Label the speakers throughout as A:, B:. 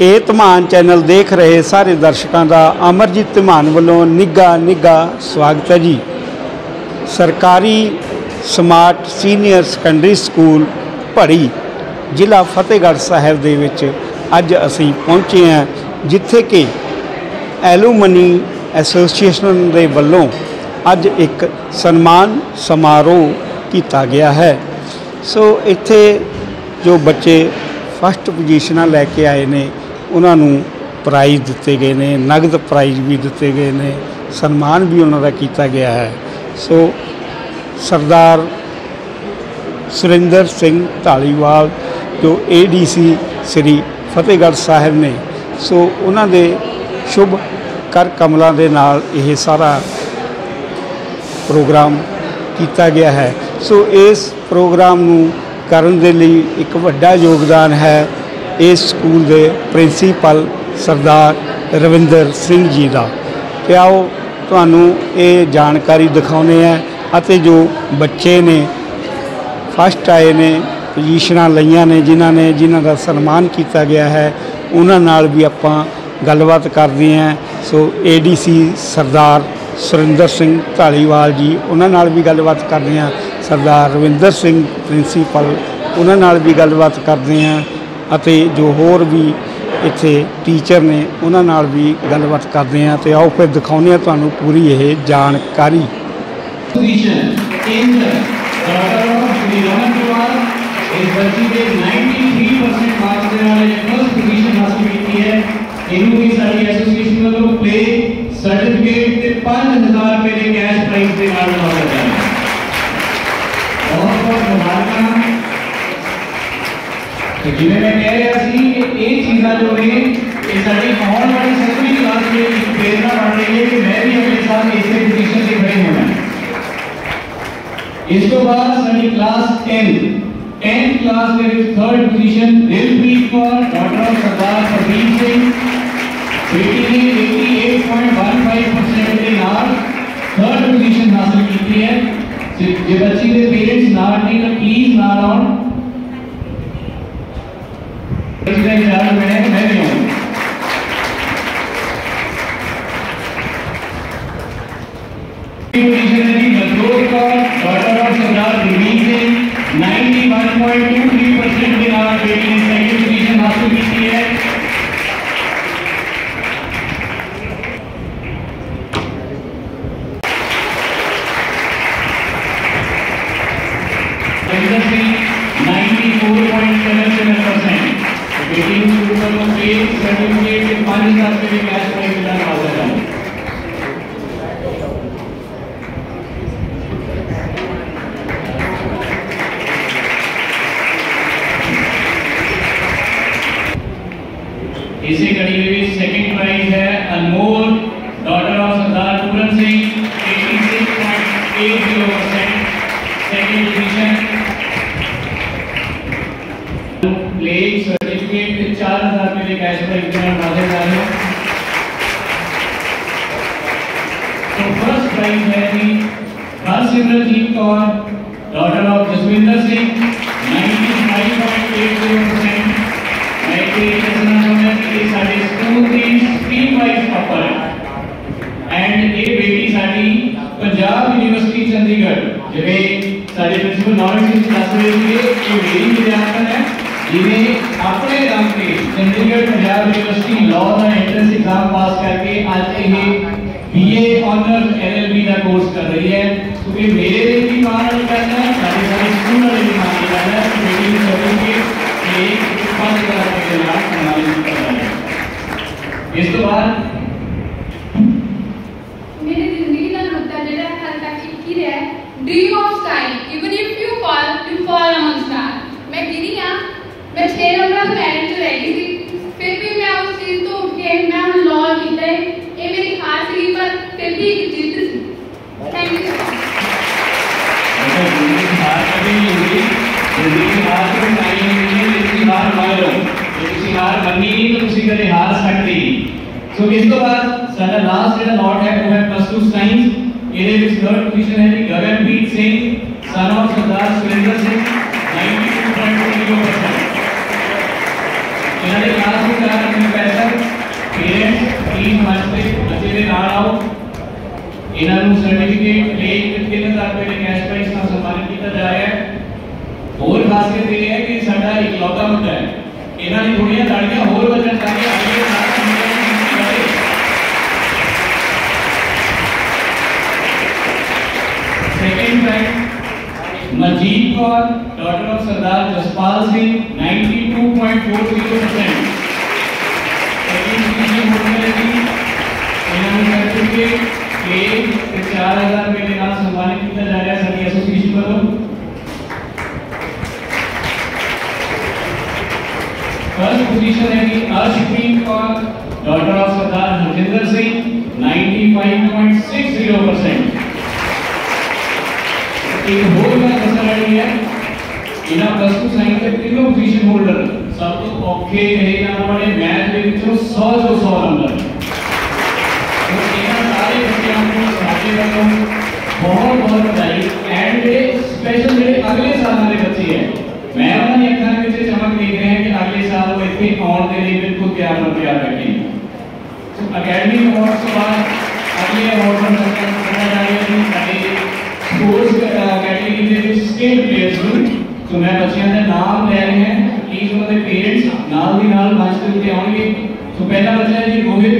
A: ਇਹ ਧਮਾਨ ਚੈਨਲ ਦੇਖ ਰਹੇ ਸਾਰੇ ਦਰਸ਼ਕਾਂ ਦਾ ਅਮਰਜੀਤ ਧਮਾਨ ਵੱਲੋਂ ਨਿੱਘਾ ਨਿੱਘਾ ਸਵਾਗਤ ਹੈ ਜੀ। ਸਰਕਾਰੀ smart senior secondary school Bhari ਜ਼ਿਲ੍ਹਾ ਫਤਿਹਗੜ੍ਹ ਸਾਹਿਬ ਦੇ ਵਿੱਚ ਅੱਜ ਅਸੀਂ ਪਹੁੰਚੇ ਹਾਂ, ਜਿੱਥੇ ਕਿ ਐਲੂਮਨੀ ਐਸੋਸੀਏਸ਼ਨ ਦੇ ਵੱਲੋਂ ਅੱਜ ਇੱਕ ਸਨਮਾਨ ਸਮਾਰੋਹ ਕੀਤਾ ਗਿਆ ਹੈ। ਸੋ ਇੱਥੇ ਜੋ ਬੱਚੇ ਫਸਟ ਪੋਜੀਸ਼ਨਾਂ ਲੈ ਕੇ ਆਏ ਨੇ ਉਹਨਾਂ ਨੂੰ ਪ੍ਰਾਈਜ਼ ਦਿੱਤੇ ਗਏ ਨੇ, ਨਗਦ ਪ੍ਰਾਈਜ਼ ਵੀ ਦਿੱਤੇ ਗਏ ਨੇ, ਸਨਮਾਨ ਵੀ ਉਹਨਾਂ ਦਾ ਕੀਤਾ ਗਿਆ ਹੈ। ਸੋ ਸਰਦਾਰ ਸੁਰਿੰਦਰ ਸਿੰਘ ਢਾਲੀਵਾਲ ਜੋ ਏਡੀਸੀ ਸ੍ਰੀ ਫਤਿਹਗੜ੍ਹ ਸਾਹਿਬ ਨੇ, ਸੋ ਉਹਨਾਂ ਦੇ ਸ਼ੁਭ ਕਰ ਕਮਲਾਂ ਦੇ ਨਾਲ ਇਹ ਸਾਰਾ ਪ੍ਰੋਗਰਾਮ ਕੀਤਾ ਗਿਆ ਹੈ। ਸੋ ਇਸ ਪ੍ਰੋਗਰਾਮ ਨੂੰ ਕਰਨ ਦੇ ਲਈ ਇੱਕ ਵੱਡਾ ਯੋਗਦਾਨ ਹੈ ਇਸ ਸਕੂਲ ਦੇ ਪ੍ਰਿੰਸੀਪਲ ਸਰਦਾਰ ਰਵਿੰਦਰ ਸਿੰਘ ਜੀ ਦਾ। ਤੇ ਆਓ ਤੁਹਾਨੂੰ ਇਹ ਜਾਣਕਾਰੀ ਦਿਖਾਉਂਦੇ ਆ ਅਤੇ ਜੋ ਬੱਚੇ ਨੇ ਫਸਟ ਆਏ ਨੇ ਪੋਜੀਸ਼ਨਾਂ ਲਈਆਂ ਨੇ, ਜਿਨ੍ਹਾਂ ਨੇ, ਜਿਨ੍ਹਾਂ ਦਾ ਸਨਮਾਨ ਕੀਤਾ ਗਿਆ ਹੈ, ਉਹਨਾਂ ਨਾਲ ਵੀ ਆਪਾਂ ਗੱਲਬਾਤ ਕਰਦੇ ਹਾਂ। ਸੋ ਏਡੀਸੀ ਸਰਦਾਰ ਸੁਰਿੰਦਰ ਸਿੰਘ ਢਾਲੀਵਾਲ ਜੀ, ਉਹਨਾਂ ਨਾਲ ਵੀ ਗੱਲਬਾਤ ਕਰਦੇ ਹਾਂ। ਸਰਦਾਰ ਰਵਿੰਦਰ ਸਿੰਘ, ਪ੍ਰਿੰਸੀਪਲ, ਉਹਨਾਂ ਨਾਲ ਵੀ ਗੱਲਬਾਤ ਕਰਦੇ ਹਾਂ। ਅਤੇ ਜੋ ਹੋਰ ਵੀ ਇੱਥੇ ਟੀਚਰ ਨੇ, ਉਹਨਾਂ ਨਾਲ ਵੀ ਗੱਲਬਾਤ ਕਰਦੇ ਹਾਂ ਤੇ ਆਓ ਫਿਰ ਦਿਖਾਉਂਦੇ ਹਾਂ ਤੁਹਾਨੂੰ ਪੂਰੀ ਇਹ ਜਾਣਕਾਰੀ।
B: Position in the daughter of Shri ਇਸ ਬੱਚੀ ਦੇ 93% ਮਾਰਕਸ ਦੇ ਨਾਲ ਫਸਟ ਪੋਜੀਸ਼ਨ ਹਾਸਲ ਕੀਤੀ ਹੈ ਇਹਨੂੰ ਕਿ ਇਹ ਚੀਜ਼ਾਂ ਜੋ ਨੇ ਇਹ ਸਾਡੀ ਆਉਣ ਵਾਲੀ ਸੱਤਵੀਂ ਕਲਾਸ ਦੇ ਵਿੱਚ ਪ੍ਰੇਰਣਾ ਬਣ ਰਹੀ ਹੈ ਕਿ ਮੈਂ ਵੀ ਅਗਲੇ ਸਾਲ ਇਸੇ ਪੋਜੀਸ਼ਨ ਤੇ ਖੜੇ ਹੋਣਾ ਹੈ ਇਸ ਤੋਂ ਬਾਅਦ ਸਾਡੀ ਕਲਾਸ 10 10th ਕਲਾਸ ਦੇ ਵਿੱਚ third position Dilpreet Kaur daughter of Sardar Pardeep Singh ਬੇਟੀ ਨੇ 88.15% ਦੇ ਨਾਲ ਥਰਡ ਪੋਜੀਸ਼ਨ ਹਾਸਲ ਕੀਤੀ ਹੈ ਜੇ ਜੇ ਬੱਚੀ ਦੇ ਪੇਰੈਂਟਸ ਨਾਲ ਨਹੀਂ ਤਾਂ ਪਲੀਜ਼ ਨਾਲ ਆਉਣ ਇਸ ਦਾ ਇਜਾਜ਼ਤ ਮੈਂ ਮੈਂ ਵੀ ਪੇ ਸਰਟੀਫਿਕੇਟ ਤੇ 5000 ਰੁਪਏ ਦੇ ਲਾਅ ਦਾ ਐਂਟਰੈਂਸ ਐਗਜ਼ਾਮ ਪਾਸ ਕਰਕੇ ਅੱਜ ਇਹ ਬੀਏ ਆਨਰਸ ਐਲਐਲਬੀ ਦਾ ਕੋਰਸ ਕਰ ਰਹੀ ਹੈ। ਕਿਉਂਕਿ ਮੇਰੇ
C: ਸੋ
B: ਇਸ ਤੋਂ ਬਾਅਦ ਸਾਡਾ ਲਾਸਟ ਜਿਹੜਾ ਨੋਟ ਹੈ ਉਹ ਹੈ ਪਲੱਸ 2 ਸਾਇੰਸ ਇਹਦੇ ਵਿੱਚ ਥਰਡ ਪੋਜੀਸ਼ਨ ਹੈ ਜੀ ਗਗਨਪ੍ਰੀਤ ਸਿੰਘ ਸਨ ਆਫ ਸਰਦਾਰ ਸੁਰਿੰਦਰ ਸਿੰਘ 92.20% ਇਹਨਾਂ ਦੇ ਕਲਾਸ ਨੂੰ ਚਾਰ ਆਪਣੇ ਪੈਸਾ ਪੇਰੈਂਟਸ ਪਲੀਜ਼ ਮੰਚ ਤੇ ਬੱਚੇ ਦੇ ਨਾਲ ਆਓ ਇਹਨਾਂ ਨੂੰ ਸਰਟੀਫਿਕੇਟ ਪਲੇਟ 3000 ਰੁਪਏ ਦੇ ਕੈਸ਼ ਪ੍ਰਾਈਜ਼ ਨਾਲ ਸਨਮਾਨਿਤ ਕੀਤਾ ਜਾ ਰਿਹਾ ਹੈ ਹੋਰ ਖਾਸੀਅਤ ਇਹ ਹੈ ਕਿ ਸਾਡਾ ਇਕਲੌਤਾ ਮੁੰਡਾ ਹੈ। ਇਹਨਾਂ ਦੀ ਥੋੜੀਆਂ ਤਾੜੀਆਂ ਹੋਰ ਵੱਜਣ Kaur, daughter of Sardar Jaspal Singh, 92.40%. Daughter of Sardar Harjinder Singh, 95.60%. ਇੱਕ ਹੋਰ ਮੈਂ ਦੱਸਣ ਵਾਲੀ ਹੈ ਇਹਨਾਂ ਪਲੱਸ ਟੂ ਸਾਇੰਸ ਦੇ ਤਿੰਨੋਂ ਪੋਜੀਸ਼ਨ ਹੋਲਡਰ ਸਭ ਤੋਂ ਔਖੇ ਨੇ ਨਾਲ ਵਾਲੇ ਮੈਥ ਦੇ ਵਿੱਚੋਂ 100 ਜੋ 100 ਨੰਬਰ ਇਹਨਾਂ ਸਾਰੇ ਬੱਚਿਆਂ ਨੂੰ ਸਾਡੇ ਵੱਲੋਂ ਬਹੁਤ ਬਹੁਤ ਵਧਾਈ ਐਂਡ ਇਹ ਸਪੈਸ਼ਲ ਜਿਹੜੇ ਅਗਲੇ ਸਾਲਾਂ ਦੇ ਬੱਚੇ ਹੈ ਮੈਂ ਉਹਨਾਂ ਦੀ ਅੱਖਾਂ ਵਿੱਚ ਚਮਕ ਦੇਖ ਰਿਹਾ ਕਿ ਅਗਲੇ ਸਾਲ ਉਹ ਇੱਥੇ ਆਉਣ ਦੇ ਲਈ ਬਿਲਕੁਲ ਤਿਆਰ ਹੋ ਤਿਆਰ ਬੈਠੇ ਸੋ ਅਕੈਡਮੀ ਅਵਾਰਡ ਤੋਂ ਬਾਅਦ ਅਗਲੇ ਅਵਾਰਡ ਨੂੰ ਸਕਦੇ ਹਾਂ ਦੇ ਵਿੱਚ ਸਟੇਟ ਪਲੇਅਰਸ ਨੂੰ ਸੋ ਮੈਂ ਬੱਚਿਆਂ ਦੇ ਨਾਮ ਲੈ ਰਹੇ ਹਾਂ ਪਲੀਜ਼ ਉਹਨਾਂ ਦੇ ਪੇਰੈਂਟਸ ਨਾਲ ਦੀ ਨਾਲ ਮੰਚ ਦੇ ਉੱਤੇ ਆਉਣਗੇ। ਸੋ ਪਹਿਲਾ ਬੱਚਾ ਹੈ ਜੀ Rohit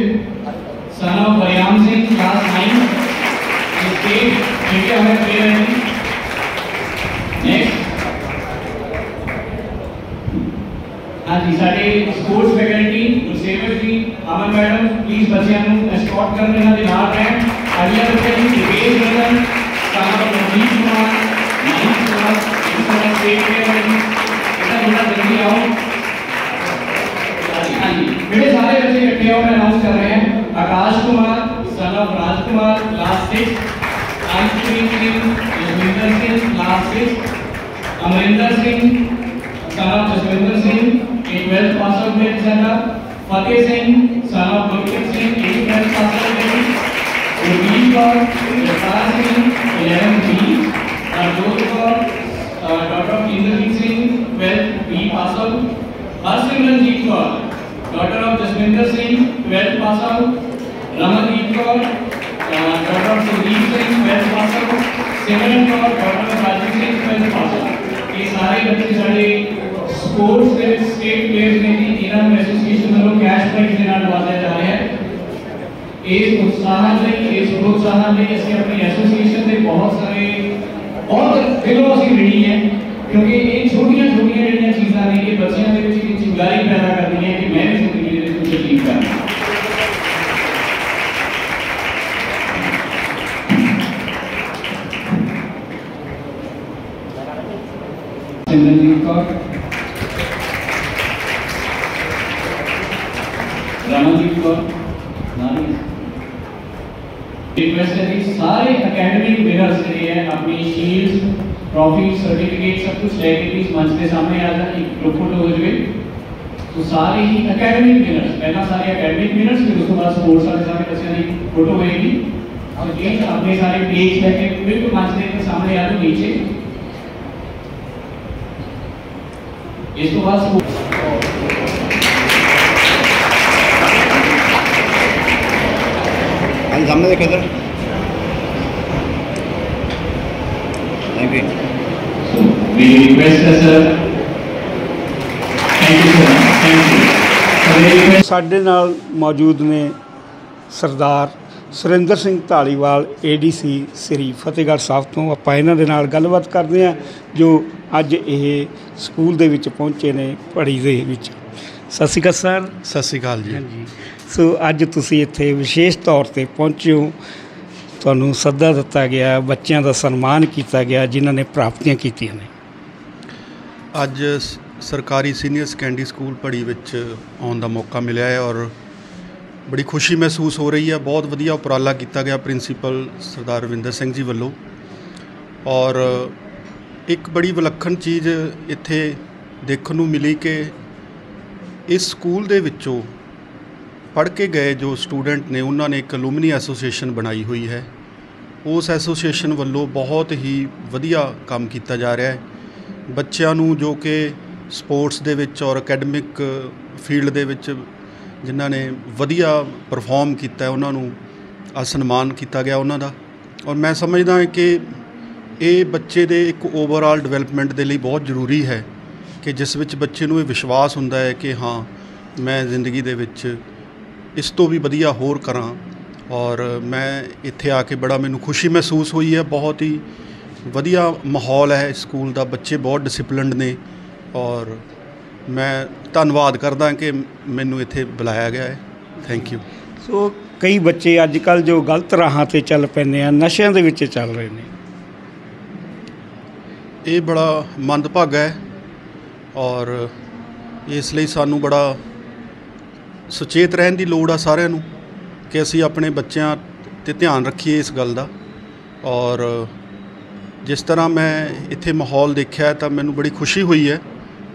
B: son of Variam Singh class 9 state India ਹੈ ਪਲੇਅਰ ਹੈ ਨੈਕਸਟ ਹਾਂਜੀ, ਸਾਡੇ ਸਪੋਰਟਸ ਫੈਕਲਟੀ ਗੁਰਸੇਵਕ ਜੀ, ਅਮਨ ਮੈਡਮ ਪਲੀਜ਼ ਬੱਚਿਆਂ ਨੂੰ ਐਸਕੌਰਟ ਕਰਨ ਇਹਨਾਂ ਦੇ ਨਾਲ ਰਹਿਣ। ਅਗਲਾ ਬੱਚਾ ਜੀ ਦਿਵੇਸ਼ ਰਤਨ ਸਾਰਾ Ranjit Kumar. Ninth class international state player ਜੀ ਇਹਦਾ ਥੋੜਾ ਜਲਦੀ ਆਓ ਹਾਂਜੀ ਮੇਰੇ ਸਾਰੇ ਬੱਚੇ ਇਕੱਠੇ ਹੋ ਮੈਂ ਅਨਾਉਂਸ ਕਰ ਰਹੇ ਹਾਂ Akash Kumar son of Raj Kumar class 6 Anshpreet Singh Jaswinder Singh class 6 Amrinder Singh son of Jaswinder Singh, a 12th pass out grade Santa, Fateh Singh, son of Gurpreet daughter of Inderjeet Singh, 12th B pass out, Harsimranjeet Kaur, daughter of Jaswinder Singh, 12th pass out, Ramandeep Kaur, uh, daughter of Sudeep Singh, 12th pass out, Simran Kaur, daughter of Rajiv Singh, 12th pass out. ਇਹ ਸਾਰੇ ਬੱਚੇ ਸਾਡੇ sports ਦੇ ਵਿੱਚ state players ਨੇ ਜੀ ਇਹਨਾਂ ਨੂੰ ਐਸੋਸੀਏਸ਼ਨ ਵੱਲੋਂ ਕੈਸ਼ ਪ੍ਰਾਈਜ਼ ਦੇ ਨਾਲ ਨਵਾਜ਼ਿਆ ਜਾ ਰਿਹਾ ਹੈ ਇਸ ਉਤਸ਼ਾਹ ਲਈ ਇਸ ਪ੍ਰੋਤਸਾਹਨ ਲਈ ਅਸੀਂ ਆਪਣੀ ਐਸੋਸੀਏਸ਼ਨ ਦੇ ਬਹੁਤ ਸਾਰੇ ਬਹੁਤ ਦਿਲੋਂ ਅਸੀਂ ਰਣੀ ਹੈ ਕਿਉਂਕਿ ਇਹ ਛੋਟੀਆਂ ਛੋਟੀਆਂ ਜਿਹੜੀਆਂ ਚੀਜ਼ਾਂ ਨੇ ਇਹ ਬੱਚਿਆਂ ਦੇ ਵਿੱਚ ਇੱਕ ਚਿੰਗਾਰੀ ਪੈਦਾ ਕਰਦੀਆਂ ਕਿ ਮੈਂ ਵੀ ਜ਼ਿੰਦਗੀ ਦੇ ਵਿੱਚ ਕੁਝ ਅਚੀਵ ਕਰਨਾ ਸਿਮਰਨਜੀਤ ਕੌਰ ਰਮਨਦੀਪ ਕੌਰ ਨਾਨੀ ਰਿਕਵੈਸਟ ਹੈ ਕਿ ਸਾਰੇ ਅਕੈਡਮਿਕ ਵਿਨਰਸ ਜਿਹੜੇ ਹੈ ਆਪਣੀ ਸ਼ੀਲਡਸ ट्रॉफी सर्टिफिकेट सब कुछ लेके भी इस मंच के सामने आ जाता है कि फोटो हो जाए तो सारे ही एकेडमिक मिनट्स पहला सारे एकेडमिक मिनट्स फिर उसके बाद स्पोर्ट्स वाले सारे बच्चे की फोटो होएगी और ये अपने सारे पेज लेके बिल्कुल मंच के सामने आ जाओ नीचे इसको बस हम सामने देखा सर
A: ਸਾਡੇ ਨਾਲ ਮੌਜੂਦ ਨੇ ਸਰਦਾਰ ਸੁਰਿੰਦਰ ਸਿੰਘ ਢਾਲੀਵਾਲ ਏਡੀਸੀ ਸ੍ਰੀ ਫਤਿਹਗੜ੍ਹ ਸਾਹਿਬ ਤੋਂ। ਆਪਾਂ ਇਹਨਾਂ ਦੇ ਨਾਲ ਗੱਲਬਾਤ ਕਰਦੇ ਹਾਂ ਜੋ ਅੱਜ ਇਹ ਸਕੂਲ ਦੇ ਵਿੱਚ ਪਹੁੰਚੇ ਨੇ ਪੜ੍ਹੀ ਦੇ ਵਿੱਚ। ਸਤਿ ਸ਼੍ਰੀ ਅਕਾਲ ਸਰ।
D: ਸਤਿ ਸ਼੍ਰੀ ਅਕਾਲ ਜੀ।
A: ਹਾਂਜੀ। ਸੋ ਅੱਜ ਤੁਸੀਂ ਇੱਥੇ ਵਿਸ਼ੇਸ਼ ਤੌਰ ਤੇ ਪਹੁੰਚੇ ਹੋ। ਤੁਹਾਨੂੰ ਸੱਦਾ ਦਿੱਤਾ ਗਿਆ ਬੱਚਿਆਂ ਦਾ ਸਨਮਾਨ ਕੀਤਾ ਗਿਆ ਜਿਨ੍ਹਾਂ ਨੇ ਪ੍ਰਾਪਤੀਆਂ ਕੀਤੀਆਂ ਨੇ।
D: ਅੱਜ ਸਰਕਾਰੀ ਸੀਨੀਅਰ ਸੈਕੰਡਰੀ ਸਕੂਲ ਪੜੀ ਵਿੱਚ ਆਉਣ ਦਾ ਮੌਕਾ ਮਿਲਿਆ ਹੈ ਔਰ ਬੜੀ ਖੁਸ਼ੀ ਮਹਿਸੂਸ ਹੋ ਰਹੀ ਹੈ। ਬਹੁਤ ਵਧੀਆ ਉਪਰਾਲਾ ਕੀਤਾ ਗਿਆ ਪ੍ਰਿੰਸੀਪਲ ਸਰਦਾਰ ਰਵਿੰਦਰ ਸਿੰਘ ਜੀ ਵੱਲੋਂ। ਔਰ ਇੱਕ ਬੜੀ ਵਿਲੱਖਣ ਚੀਜ਼ ਇੱਥੇ ਦੇਖਣ ਨੂੰ ਮਿਲੀ ਕਿ ਇਸ ਸਕੂਲ ਦੇ ਵਿੱਚੋਂ ਪੜ੍ਹ ਕੇ ਗਏ ਜੋ ਸਟੂਡੈਂਟ ਨੇ, ਉਹਨਾਂ ਨੇ ਇੱਕ ਅਲੂਮਨੀ ਐਸੋਸੀਏਸ਼ਨ ਬਣਾਈ ਹੋਈ ਹੈ। ਉਸ ਐਸੋਸੀਏਸ਼ਨ ਵੱਲੋਂ ਬਹੁਤ ਹੀ ਵਧੀਆ ਕੰਮ ਕੀਤਾ ਜਾ ਰਿਹਾ ਹੈ। ਬੱਚਿਆਂ ਨੂੰ ਜੋ ਕਿ ਸਪੋਰਟਸ ਦੇ ਵਿੱਚ ਔਰ ਅਕੈਡਮਿਕ ਫੀਲਡ ਦੇ ਵਿੱਚ ਜਿਨ੍ਹਾਂ ਨੇ ਵਧੀਆ ਪਰਫਾਰਮ ਕੀਤਾ ਉਹਨਾਂ ਨੂੰ ਅੱਜ ਸਨਮਾਨ ਕੀਤਾ ਗਿਆ ਉਹਨਾਂ ਦਾ। ਔਰ ਮੈਂ ਸਮਝਦਾ ਹਾਂ ਕਿ ਇਹ ਬੱਚੇ ਦੇ ਇੱਕ ਓਵਰਆਲ ਡਿਵੈਲਪਮੈਂਟ ਦੇ ਲਈ ਬਹੁਤ ਜ਼ਰੂਰੀ ਹੈ ਕਿ ਜਿਸ ਵਿੱਚ ਬੱਚੇ ਨੂੰ ਇਹ ਵਿਸ਼ਵਾਸ ਹੁੰਦਾ ਹੈ ਕਿ ਹਾਂ, ਮੈਂ ਜ਼ਿੰਦਗੀ ਦੇ ਵਿੱਚ ਇਸ ਤੋਂ ਵੀ ਵਧੀਆ ਹੋਰ ਕਰਾਂ। ਔਰ ਮੈਂ ਇੱਥੇ ਆ ਕੇ ਬੜਾ ਮੈਨੂੰ ਖੁਸ਼ੀ ਮਹਿਸੂਸ ਹੋਈ ਹੈ, ਬਹੁਤ ਹੀ ਵਧੀਆ ਮਾਹੌਲ ਹੈ ਸਕੂਲ ਦਾ ਬੱਚੇ ਬਹੁਤ ਡਿਸਪਲਿਨਡ ਨੇ ਔਰ ਮੈਂ ਧੰਨਵਾਦ ਕਰਦਾ ਕਿ ਮੈਨੂੰ ਇੱਥੇ ਬੁਲਾਇਆ ਗਿਆ ਹੈ। ਥੈਂਕ ਯੂ
A: ਸੋ ਕਈ ਬੱਚੇ ਅੱਜ ਕੱਲ ਜੋ ਗਲਤ ਰਾਹਾਂ ਤੇ ਚੱਲ ਪੈਂਦੇ ਆ ਨਸ਼ਿਆਂ ਦੇ ਵਿੱਚ ਚੱਲ ਰਹੇ ਨੇ।
D: ਇਹ ਬੜਾ ਮੰਦਭਾਗਾ ਹੈ ਔਰ ਇਸ ਲਈ ਸਾਨੂੰ ਬੜਾ ਸੁਚੇਤ ਰਹਿਣ ਦੀ ਲੋੜ ਆ ਸਾਰਿਆਂ ਨੂੰ ਕਿ ਅਸੀਂ ਆਪਣੇ ਬੱਚਿਆਂ ਤੇ ਧਿਆਨ ਰੱਖੀਏ ਇਸ ਗੱਲ ਦਾ ਔਰ ਜਿਸ ਤਰ੍ਹਾਂ ਮੈਂ ਇੱਥੇ ਮਾਹੌਲ ਦੇਖਿਆ ਤਾਂ ਮੈਨੂੰ ਬੜੀ ਖੁਸ਼ੀ ਹੋਈ ਹੈ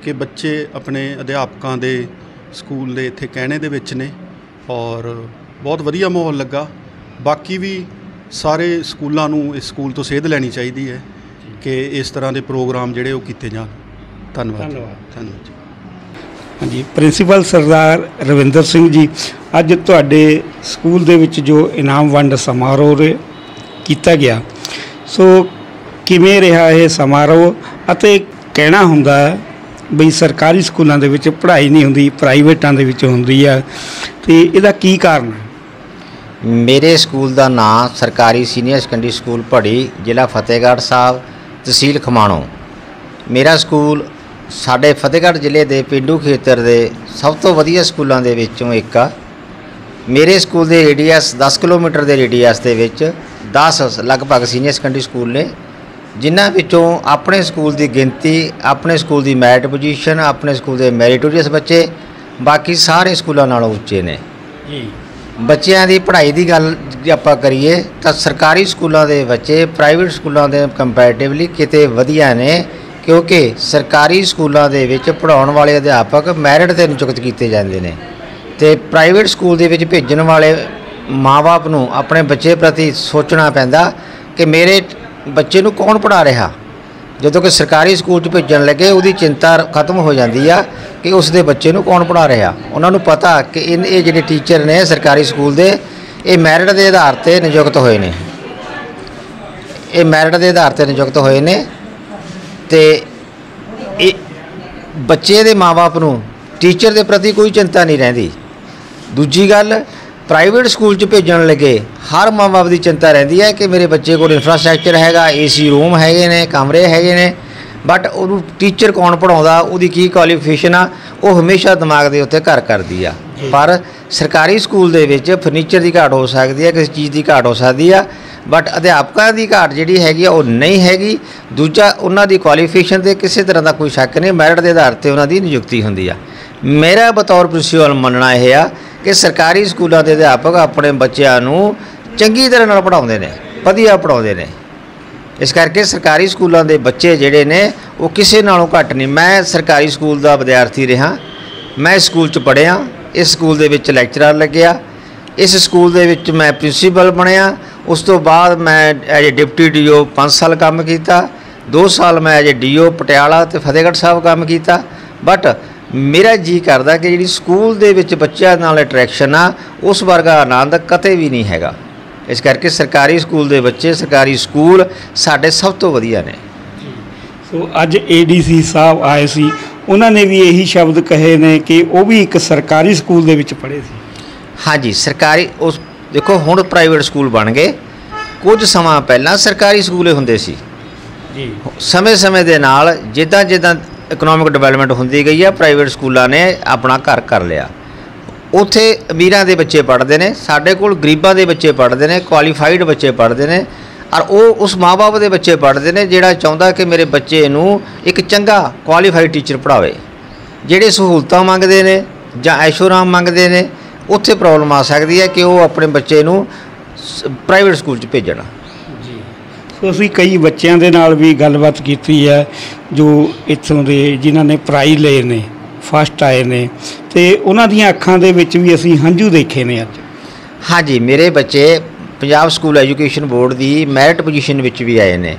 D: ਕਿ ਬੱਚੇ ਆਪਣੇ ਅਧਿਆਪਕਾਂ ਦੇ ਸਕੂਲ ਦੇ ਇੱਥੇ ਕਹਿਣੇ ਦੇ ਵਿੱਚ ਨੇ ਔਰ ਬਹੁਤ ਵਧੀਆ ਮਾਹੌਲ ਲੱਗਾ ਬਾਕੀ ਵੀ ਸਾਰੇ ਸਕੂਲਾਂ ਨੂੰ ਇਸ ਸਕੂਲ ਤੋਂ ਸੇਧ ਲੈਣੀ ਚਾਹੀਦੀ ਹੈ ਕਿ ਇਸ ਤਰ੍ਹਾਂ ਦੇ ਪ੍ਰੋਗਰਾਮ ਜਿਹੜੇ ਉਹ ਕੀਤੇ ਜਾਣ ਧੰਨਵਾਦ।
A: ਧੰਨਵਾਦ। ਹਾਂਜੀ ਪ੍ਰਿੰਸੀਪਲ ਸਰਦਾਰ ਰਵਿੰਦਰ ਸਿੰਘ ਜੀ ਅੱਜ ਤੁਹਾਡੇ ਸਕੂਲ ਦੇ ਵਿੱਚ ਜੋ ਇਨਾਮ ਵੰਡ ਸਮਾਰੋਹ ਕੀਤਾ ਗਿਆ ਸੋ ਕਿਵੇਂ ਰਿਹਾ ਇਹ ਸਮਾਰੋਹ ਅਤੇ ਕਹਿਣਾ ਹੁੰਦਾ ਹੈ ਬਈ ਸਰਕਾਰੀ ਸਕੂਲਾਂ ਦੇ ਵਿੱਚ ਪੜ੍ਹਾਈ ਨਹੀਂ ਹੁੰਦੀ, ਪ੍ਰਾਈਵੇਟਾਂ ਦੇ ਵਿੱਚ ਹੁੰਦੀ ਆ, ਤੇ ਇਹਦਾ ਕੀ ਕਾਰਨ ਹੈ?
E: ਮੇਰੇ ਸਕੂਲ ਦਾ ਨਾਂ ਸਰਕਾਰੀ ਸੀਨੀਅਰ ਸੈਕੰਡਰੀ ਸਕੂਲ ਭੜੀ, ਜ਼ਿਲ੍ਹਾ ਫਤਿਹਗੜ੍ਹ ਸਾਹਿਬ, ਤਹਿਸੀਲ ਖਮਾਣੋ। ਮੇਰਾ ਸਕੂਲ ਸਾਡੇ ਫਤਿਹਗੜ੍ਹ ਜ਼ਿਲ੍ਹੇ ਦੇ ਪਿੰਡੂ ਖੇਤਰ ਦੇ ਸਭ ਤੋਂ ਵਧੀਆ ਸਕੂਲਾਂ ਦੇ ਵਿੱਚੋਂ ਇੱਕ ਆ। ਮੇਰੇ ਸਕੂਲ ਦੇ ਰੇਡੀਅਸ 10 ਕਿਲੋਮੀਟਰ ਦੇ ਰੇਡੀਅਸ ਦੇ ਵਿੱਚ 10 ਲਗਭਗ ਸੀਨੀਅਰ ਸੈਕੰਡਰੀ ਸਕੂਲ ਨੇ। ਜਿਨ੍ਹਾਂ ਵਿੱਚੋਂ ਆਪਣੇ ਸਕੂਲ ਦੀ ਗਿਣਤੀ ਆਪਣੇ ਸਕੂਲ ਦੀ ਮੈਰਿਟ ਪੋਜੀਸ਼ਨ ਆਪਣੇ ਸਕੂਲ ਦੇ ਮੈਰੀਟੋਰੀਅਸ ਬੱਚੇ ਬਾਕੀ ਸਾਰੇ ਸਕੂਲਾਂ ਨਾਲੋਂ ਉੱਚੇ ਨੇ।
A: ਜੀ।
E: ਬੱਚਿਆਂ ਦੀ ਪੜ੍ਹਾਈ ਦੀ ਗੱਲ ਜੇ ਆਪਾਂ ਕਰੀਏ ਤਾਂ ਸਰਕਾਰੀ ਸਕੂਲਾਂ ਦੇ ਬੱਚੇ ਪ੍ਰਾਈਵੇਟ ਸਕੂਲਾਂ ਦੇ ਕੰਪੈਰੀਟਿਵਲੀ ਕਿਤੇ ਵਧੀਆ ਨੇ ਕਿਉਂਕਿ ਸਰਕਾਰੀ ਸਕੂਲਾਂ ਦੇ ਵਿੱਚ ਪੜਾਉਣ ਵਾਲੇ ਅਧਿਆਪਕ ਮੈਰਿਟ ਤੇ ਨਿਯੁਕਤ ਕੀਤੇ ਜਾਂਦੇ ਨੇ। ਤੇ ਪ੍ਰਾਈਵੇਟ ਸਕੂਲ ਦੇ ਵਿੱਚ ਭੇਜਣ ਵਾਲੇ ਮਾਪੇ ਨੂੰ ਆਪਣੇ ਬੱਚੇ ਪ੍ਰਤੀ ਸੋਚਣਾ ਪੈਂਦਾ ਕਿ ਮੇਰੇ ਬੱਚੇ ਨੂੰ ਕੌਣ ਪੜ੍ਹਾ ਰਿਹਾ? ਜਦੋਂ ਕਿ ਸਰਕਾਰੀ ਸਕੂਲ 'ਚ ਭੇਜਣ ਲੱਗੇ, ਉਹਦੀ ਚਿੰਤਾ ਖਤਮ ਹੋ ਜਾਂਦੀ ਆ ਕਿ ਉਸ ਦੇ ਬੱਚੇ ਨੂੰ ਕੌਣ ਪੜ੍ਹਾ ਰਿਹਾ। ਉਹਨਾਂ ਨੂੰ ਪਤਾ ਕਿ ਇਨ ਇਹ ਜਿਹੜੇ ਟੀਚਰ ਨੇ ਸਰਕਾਰੀ ਸਕੂਲ ਦੇ, ਇਹ ਮੈਰਿਟ ਦੇ ਆਧਾਰ ਤੇ ਨਿਯੁਕਤ ਹੋਏ ਨੇ। ਇਹ ਮੈਰਿਟ ਦੇ ਆਧਾਰ ਤੇ ਨਿਯੁਕਤ ਹੋਏ ਨੇ ਤੇ ਇਹ ਬੱਚੇ ਦੇ ਮਾਪੇ ਨੂੰ ਟੀਚਰ ਦੇ ਪ੍ਰਤੀ ਕੋਈ ਚਿੰਤਾ ਨਹੀਂ ਰਹਿੰਦੀ। ਦੂਜੀ ਗੱਲ ਪ੍ਰਾਈਵੇਟ ਸਕੂਲ 'ਚ ਭੇਜਣ ਲੱਗੇ ਹਰ ਮਾਂ-ਬਾਪ ਦੀ ਚਿੰਤਾ ਰਹਿੰਦੀ ਹੈ ਕਿ ਮੇਰੇ ਬੱਚੇ ਕੋਲ ਇਨਫਰਾਸਟ੍ਰਕਚਰ ਹੈਗਾ ਏਸੀ ਰੂਮ ਹੈਗੇ ਨੇ ਕਮਰੇ ਹੈਗੇ ਨੇ ਬਟ ਉਹਨੂੰ ਟੀਚਰ ਕੌਣ ਪੜਾਉਂਦਾ ਉਹਦੀ ਕੀ ਕੁਆਲੀਫਿਕੇਸ਼ਨ ਆ ਉਹ ਹਮੇਸ਼ਾ ਦਿਮਾਗ ਦੇ ਉੱਤੇ ਘਰ ਕਰਦੀ ਆ। ਪਰ ਸਰਕਾਰੀ ਸਕੂਲ ਦੇ ਵਿੱਚ ਫਰਨੀਚਰ ਦੀ ਘਾਟ ਹੋ ਸਕਦੀ ਹੈ ਕਿਸੇ ਚੀਜ਼ ਦੀ ਘਾਟ ਹੋ ਸਕਦੀ ਆ ਬਟ ਅਧਿਆਪਕਾਂ ਦੀ ਘਾਟ ਜਿਹੜੀ ਹੈਗੀ ਆ ਉਹ ਨਹੀਂ ਹੈਗੀ। ਦੂਜਾ ਉਹਨਾਂ ਦੀ ਕੁਆਲੀਫਿਕੇਸ਼ਨ ਤੇ ਕਿਸੇ ਤਰ੍ਹਾਂ ਦਾ ਕੋਈ ਸ਼ੱਕ ਨਹੀਂ ਮੈਰਿਟ ਦੇ ਆਧਾਰ ਤੇ ਉਹਨਾਂ ਦੀ ਨਿਯੁਕਤੀ ਹੁੰਦੀ ਆ। ਮੇਰਾ ਬਤੌਰ ਪ੍ਰਿੰਸੀਪਲ ਮੰਨਣਾ ਇਹ ਆ ਕਿ ਸਰਕਾਰੀ ਸਕੂਲਾਂ ਦੇ ਅਧਿਆਪਕ ਆਪਣੇ ਬੱਚਿਆਂ ਨੂੰ ਚੰਗੀ ਤਰ੍ਹਾਂ ਨਾਲ ਪੜ੍ਹਾਉਂਦੇ ਨੇ, ਵਧੀਆ ਪੜ੍ਹਾਉਂਦੇ ਨੇ। ਇਸ ਕਰਕੇ ਸਰਕਾਰੀ ਸਕੂਲਾਂ ਦੇ ਬੱਚੇ ਜਿਹੜੇ ਨੇ, ਉਹ ਕਿਸੇ ਨਾਲੋਂ ਘੱਟ ਨਹੀਂ। ਮੈਂ ਸਰਕਾਰੀ ਸਕੂਲ ਦਾ ਵਿਦਿਆਰਥੀ ਰਿਹਾ। ਮੈਂ ਇਸ ਸਕੂਲ 'ਚ ਪੜ੍ਹਿਆ। ਇਸ ਸਕੂਲ ਦੇ ਵਿੱਚ ਲੈਕਚਰਰ ਲੱਗਿਆ। ਇਸ ਸਕੂਲ ਦੇ ਵਿੱਚ ਮੈਂ ਪ੍ਰਿੰਸੀਪਲ ਬਣਿਆ। ਉਸ ਤੋਂ ਬਾਅਦ ਮੈਂ ਐਜ ਡਿਪਟੀ ਡੀਓ 5 ਸਾਲ ਕੰਮ ਕੀਤਾ। 2 ਸਾਲ ਮੈਂ ਐਜ ਡੀਓ ਪਟਿਆਲਾ ਤੇ ਫਤਿਹਗੜ੍ਹ ਸਾਹਿਬ ਕੰਮ ਕੀਤਾ। ਬਟ ਮੇਰਾ ਜੀ ਕਰਦਾ ਕਿ ਜਿਹੜੀ ਸਕੂਲ ਦੇ ਵਿੱਚ ਬੱਚਿਆਂ ਨਾਲ ਅਟਰੈਕਸ਼ਨ ਆ ਉਸ ਵਰਗਾ ਆਨੰਦ ਕਤੇ ਵੀ ਨਹੀਂ ਹੈਗਾ। ਇਸ ਕਰਕੇ ਸਰਕਾਰੀ ਸਕੂਲ ਦੇ ਬੱਚੇ ਸਰਕਾਰੀ ਸਕੂਲ ਸਾਡੇ ਸਭ ਤੋਂ ਵਧੀਆ ਨੇ।
A: ਸੋ ਅੱਜ ਏਡੀਸੀ ਸਾਹਿਬ ਆਏ ਸੀ ਉਹਨਾਂ ਨੇ ਵੀ ਇਹੀ ਸ਼ਬਦ ਕਹੇ ਨੇ ਕਿ ਉਹ ਵੀ ਇੱਕ ਸਰਕਾਰੀ ਸਕੂਲ ਦੇ ਵਿੱਚ ਪੜ੍ਹੇ ਸੀ।
E: ਹਾਂਜੀ ਸਰਕਾਰੀ ਉਸ ਦੇਖੋ ਹੁਣ ਪ੍ਰਾਈਵੇਟ ਸਕੂਲ ਬਣ ਗਏ। ਕੁਝ ਸਮਾਂ ਪਹਿਲਾਂ ਸਰਕਾਰੀ ਸਕੂਲੇ ਹੁੰਦੇ ਸੀ।
A: ਜੀ।
E: ਸਮੇਂ-ਸਮੇਂ ਦੇ ਨਾਲ ਜਿੱਦਾਂ ਜਿੱਦਾਂ ਇਕਨੋਮਿਕ ਡਿਵੈਲਪਮੈਂਟ ਹੁੰਦੀ ਗਈ ਆ ਪ੍ਰਾਈਵੇਟ ਸਕੂਲਾਂ ਨੇ ਆਪਣਾ ਘਰ ਕਰ ਲਿਆ। ਉੱਥੇ ਅਮੀਰਾਂ ਦੇ ਬੱਚੇ ਪੜ੍ਹਦੇ ਨੇ, ਸਾਡੇ ਕੋਲ ਗਰੀਬਾਂ ਦੇ ਬੱਚੇ ਪੜ੍ਹਦੇ ਨੇ ਕੁਆਲੀਫਾਈਡ ਬੱਚੇ ਪੜ੍ਹਦੇ ਨੇ, ਔਰ ਉਹ ਉਸ ਮਾਪੇ ਦੇ ਬੱਚੇ ਪੜ੍ਹਦੇ ਨੇ ਜਿਹੜਾ ਚਾਹੁੰਦਾ ਕਿ ਮੇਰੇ ਬੱਚੇ ਨੂੰ ਇੱਕ ਚੰਗਾ ਕੁਆਲੀਫਾਈਡ ਟੀਚਰ ਪੜ੍ਹਾਵੇ। ਜਿਹੜੇ ਸਹੂਲਤਾਂ ਮੰਗਦੇ ਨੇ ਜਾਂ ਐਸ਼ੋਰਾਮ ਮੰਗਦੇ ਨੇ, ਉੱਥੇ ਪ੍ਰੋਬਲਮ ਆ ਸਕਦੀ ਹੈ ਕਿ ਉਹ ਆਪਣੇ ਬੱਚੇ ਨੂੰ ਪ੍ਰਾਈਵੇਟ ਸਕੂਲ 'ਚ ਭੇਜਣ।
A: ਅਸੀਂ ਕਈ ਬੱਚਿਆਂ ਦੇ ਨਾਲ ਵੀ ਗੱਲਬਾਤ ਕੀਤੀ ਹੈ, ਜੋ ਇੱਥੋਂ ਦੇ ਜਿਨ੍ਹਾਂ ਨੇ ਪ੍ਰਾਈਜ਼ ਲਏ ਨੇ ਫਸਟ ਆਏ ਨੇ, ਤੇ ਉਹਨਾਂ ਦੀਆਂ ਅੱਖਾਂ ਦੇ ਵਿੱਚ ਵੀ ਅਸੀਂ ਹੰਝੂ ਦੇਖੇ ਨੇ ਅੱਜ।
E: ਹਾਂਜੀ, ਮੇਰੇ ਬੱਚੇ ਪੰਜਾਬ ਸਕੂਲ ਐਜੂਕੇਸ਼ਨ ਬੋਰਡ ਦੀ ਮੈਰਿਟ ਪੋਜੀਸ਼ਨ ਵਿੱਚ ਵੀ ਆਏ ਨੇ।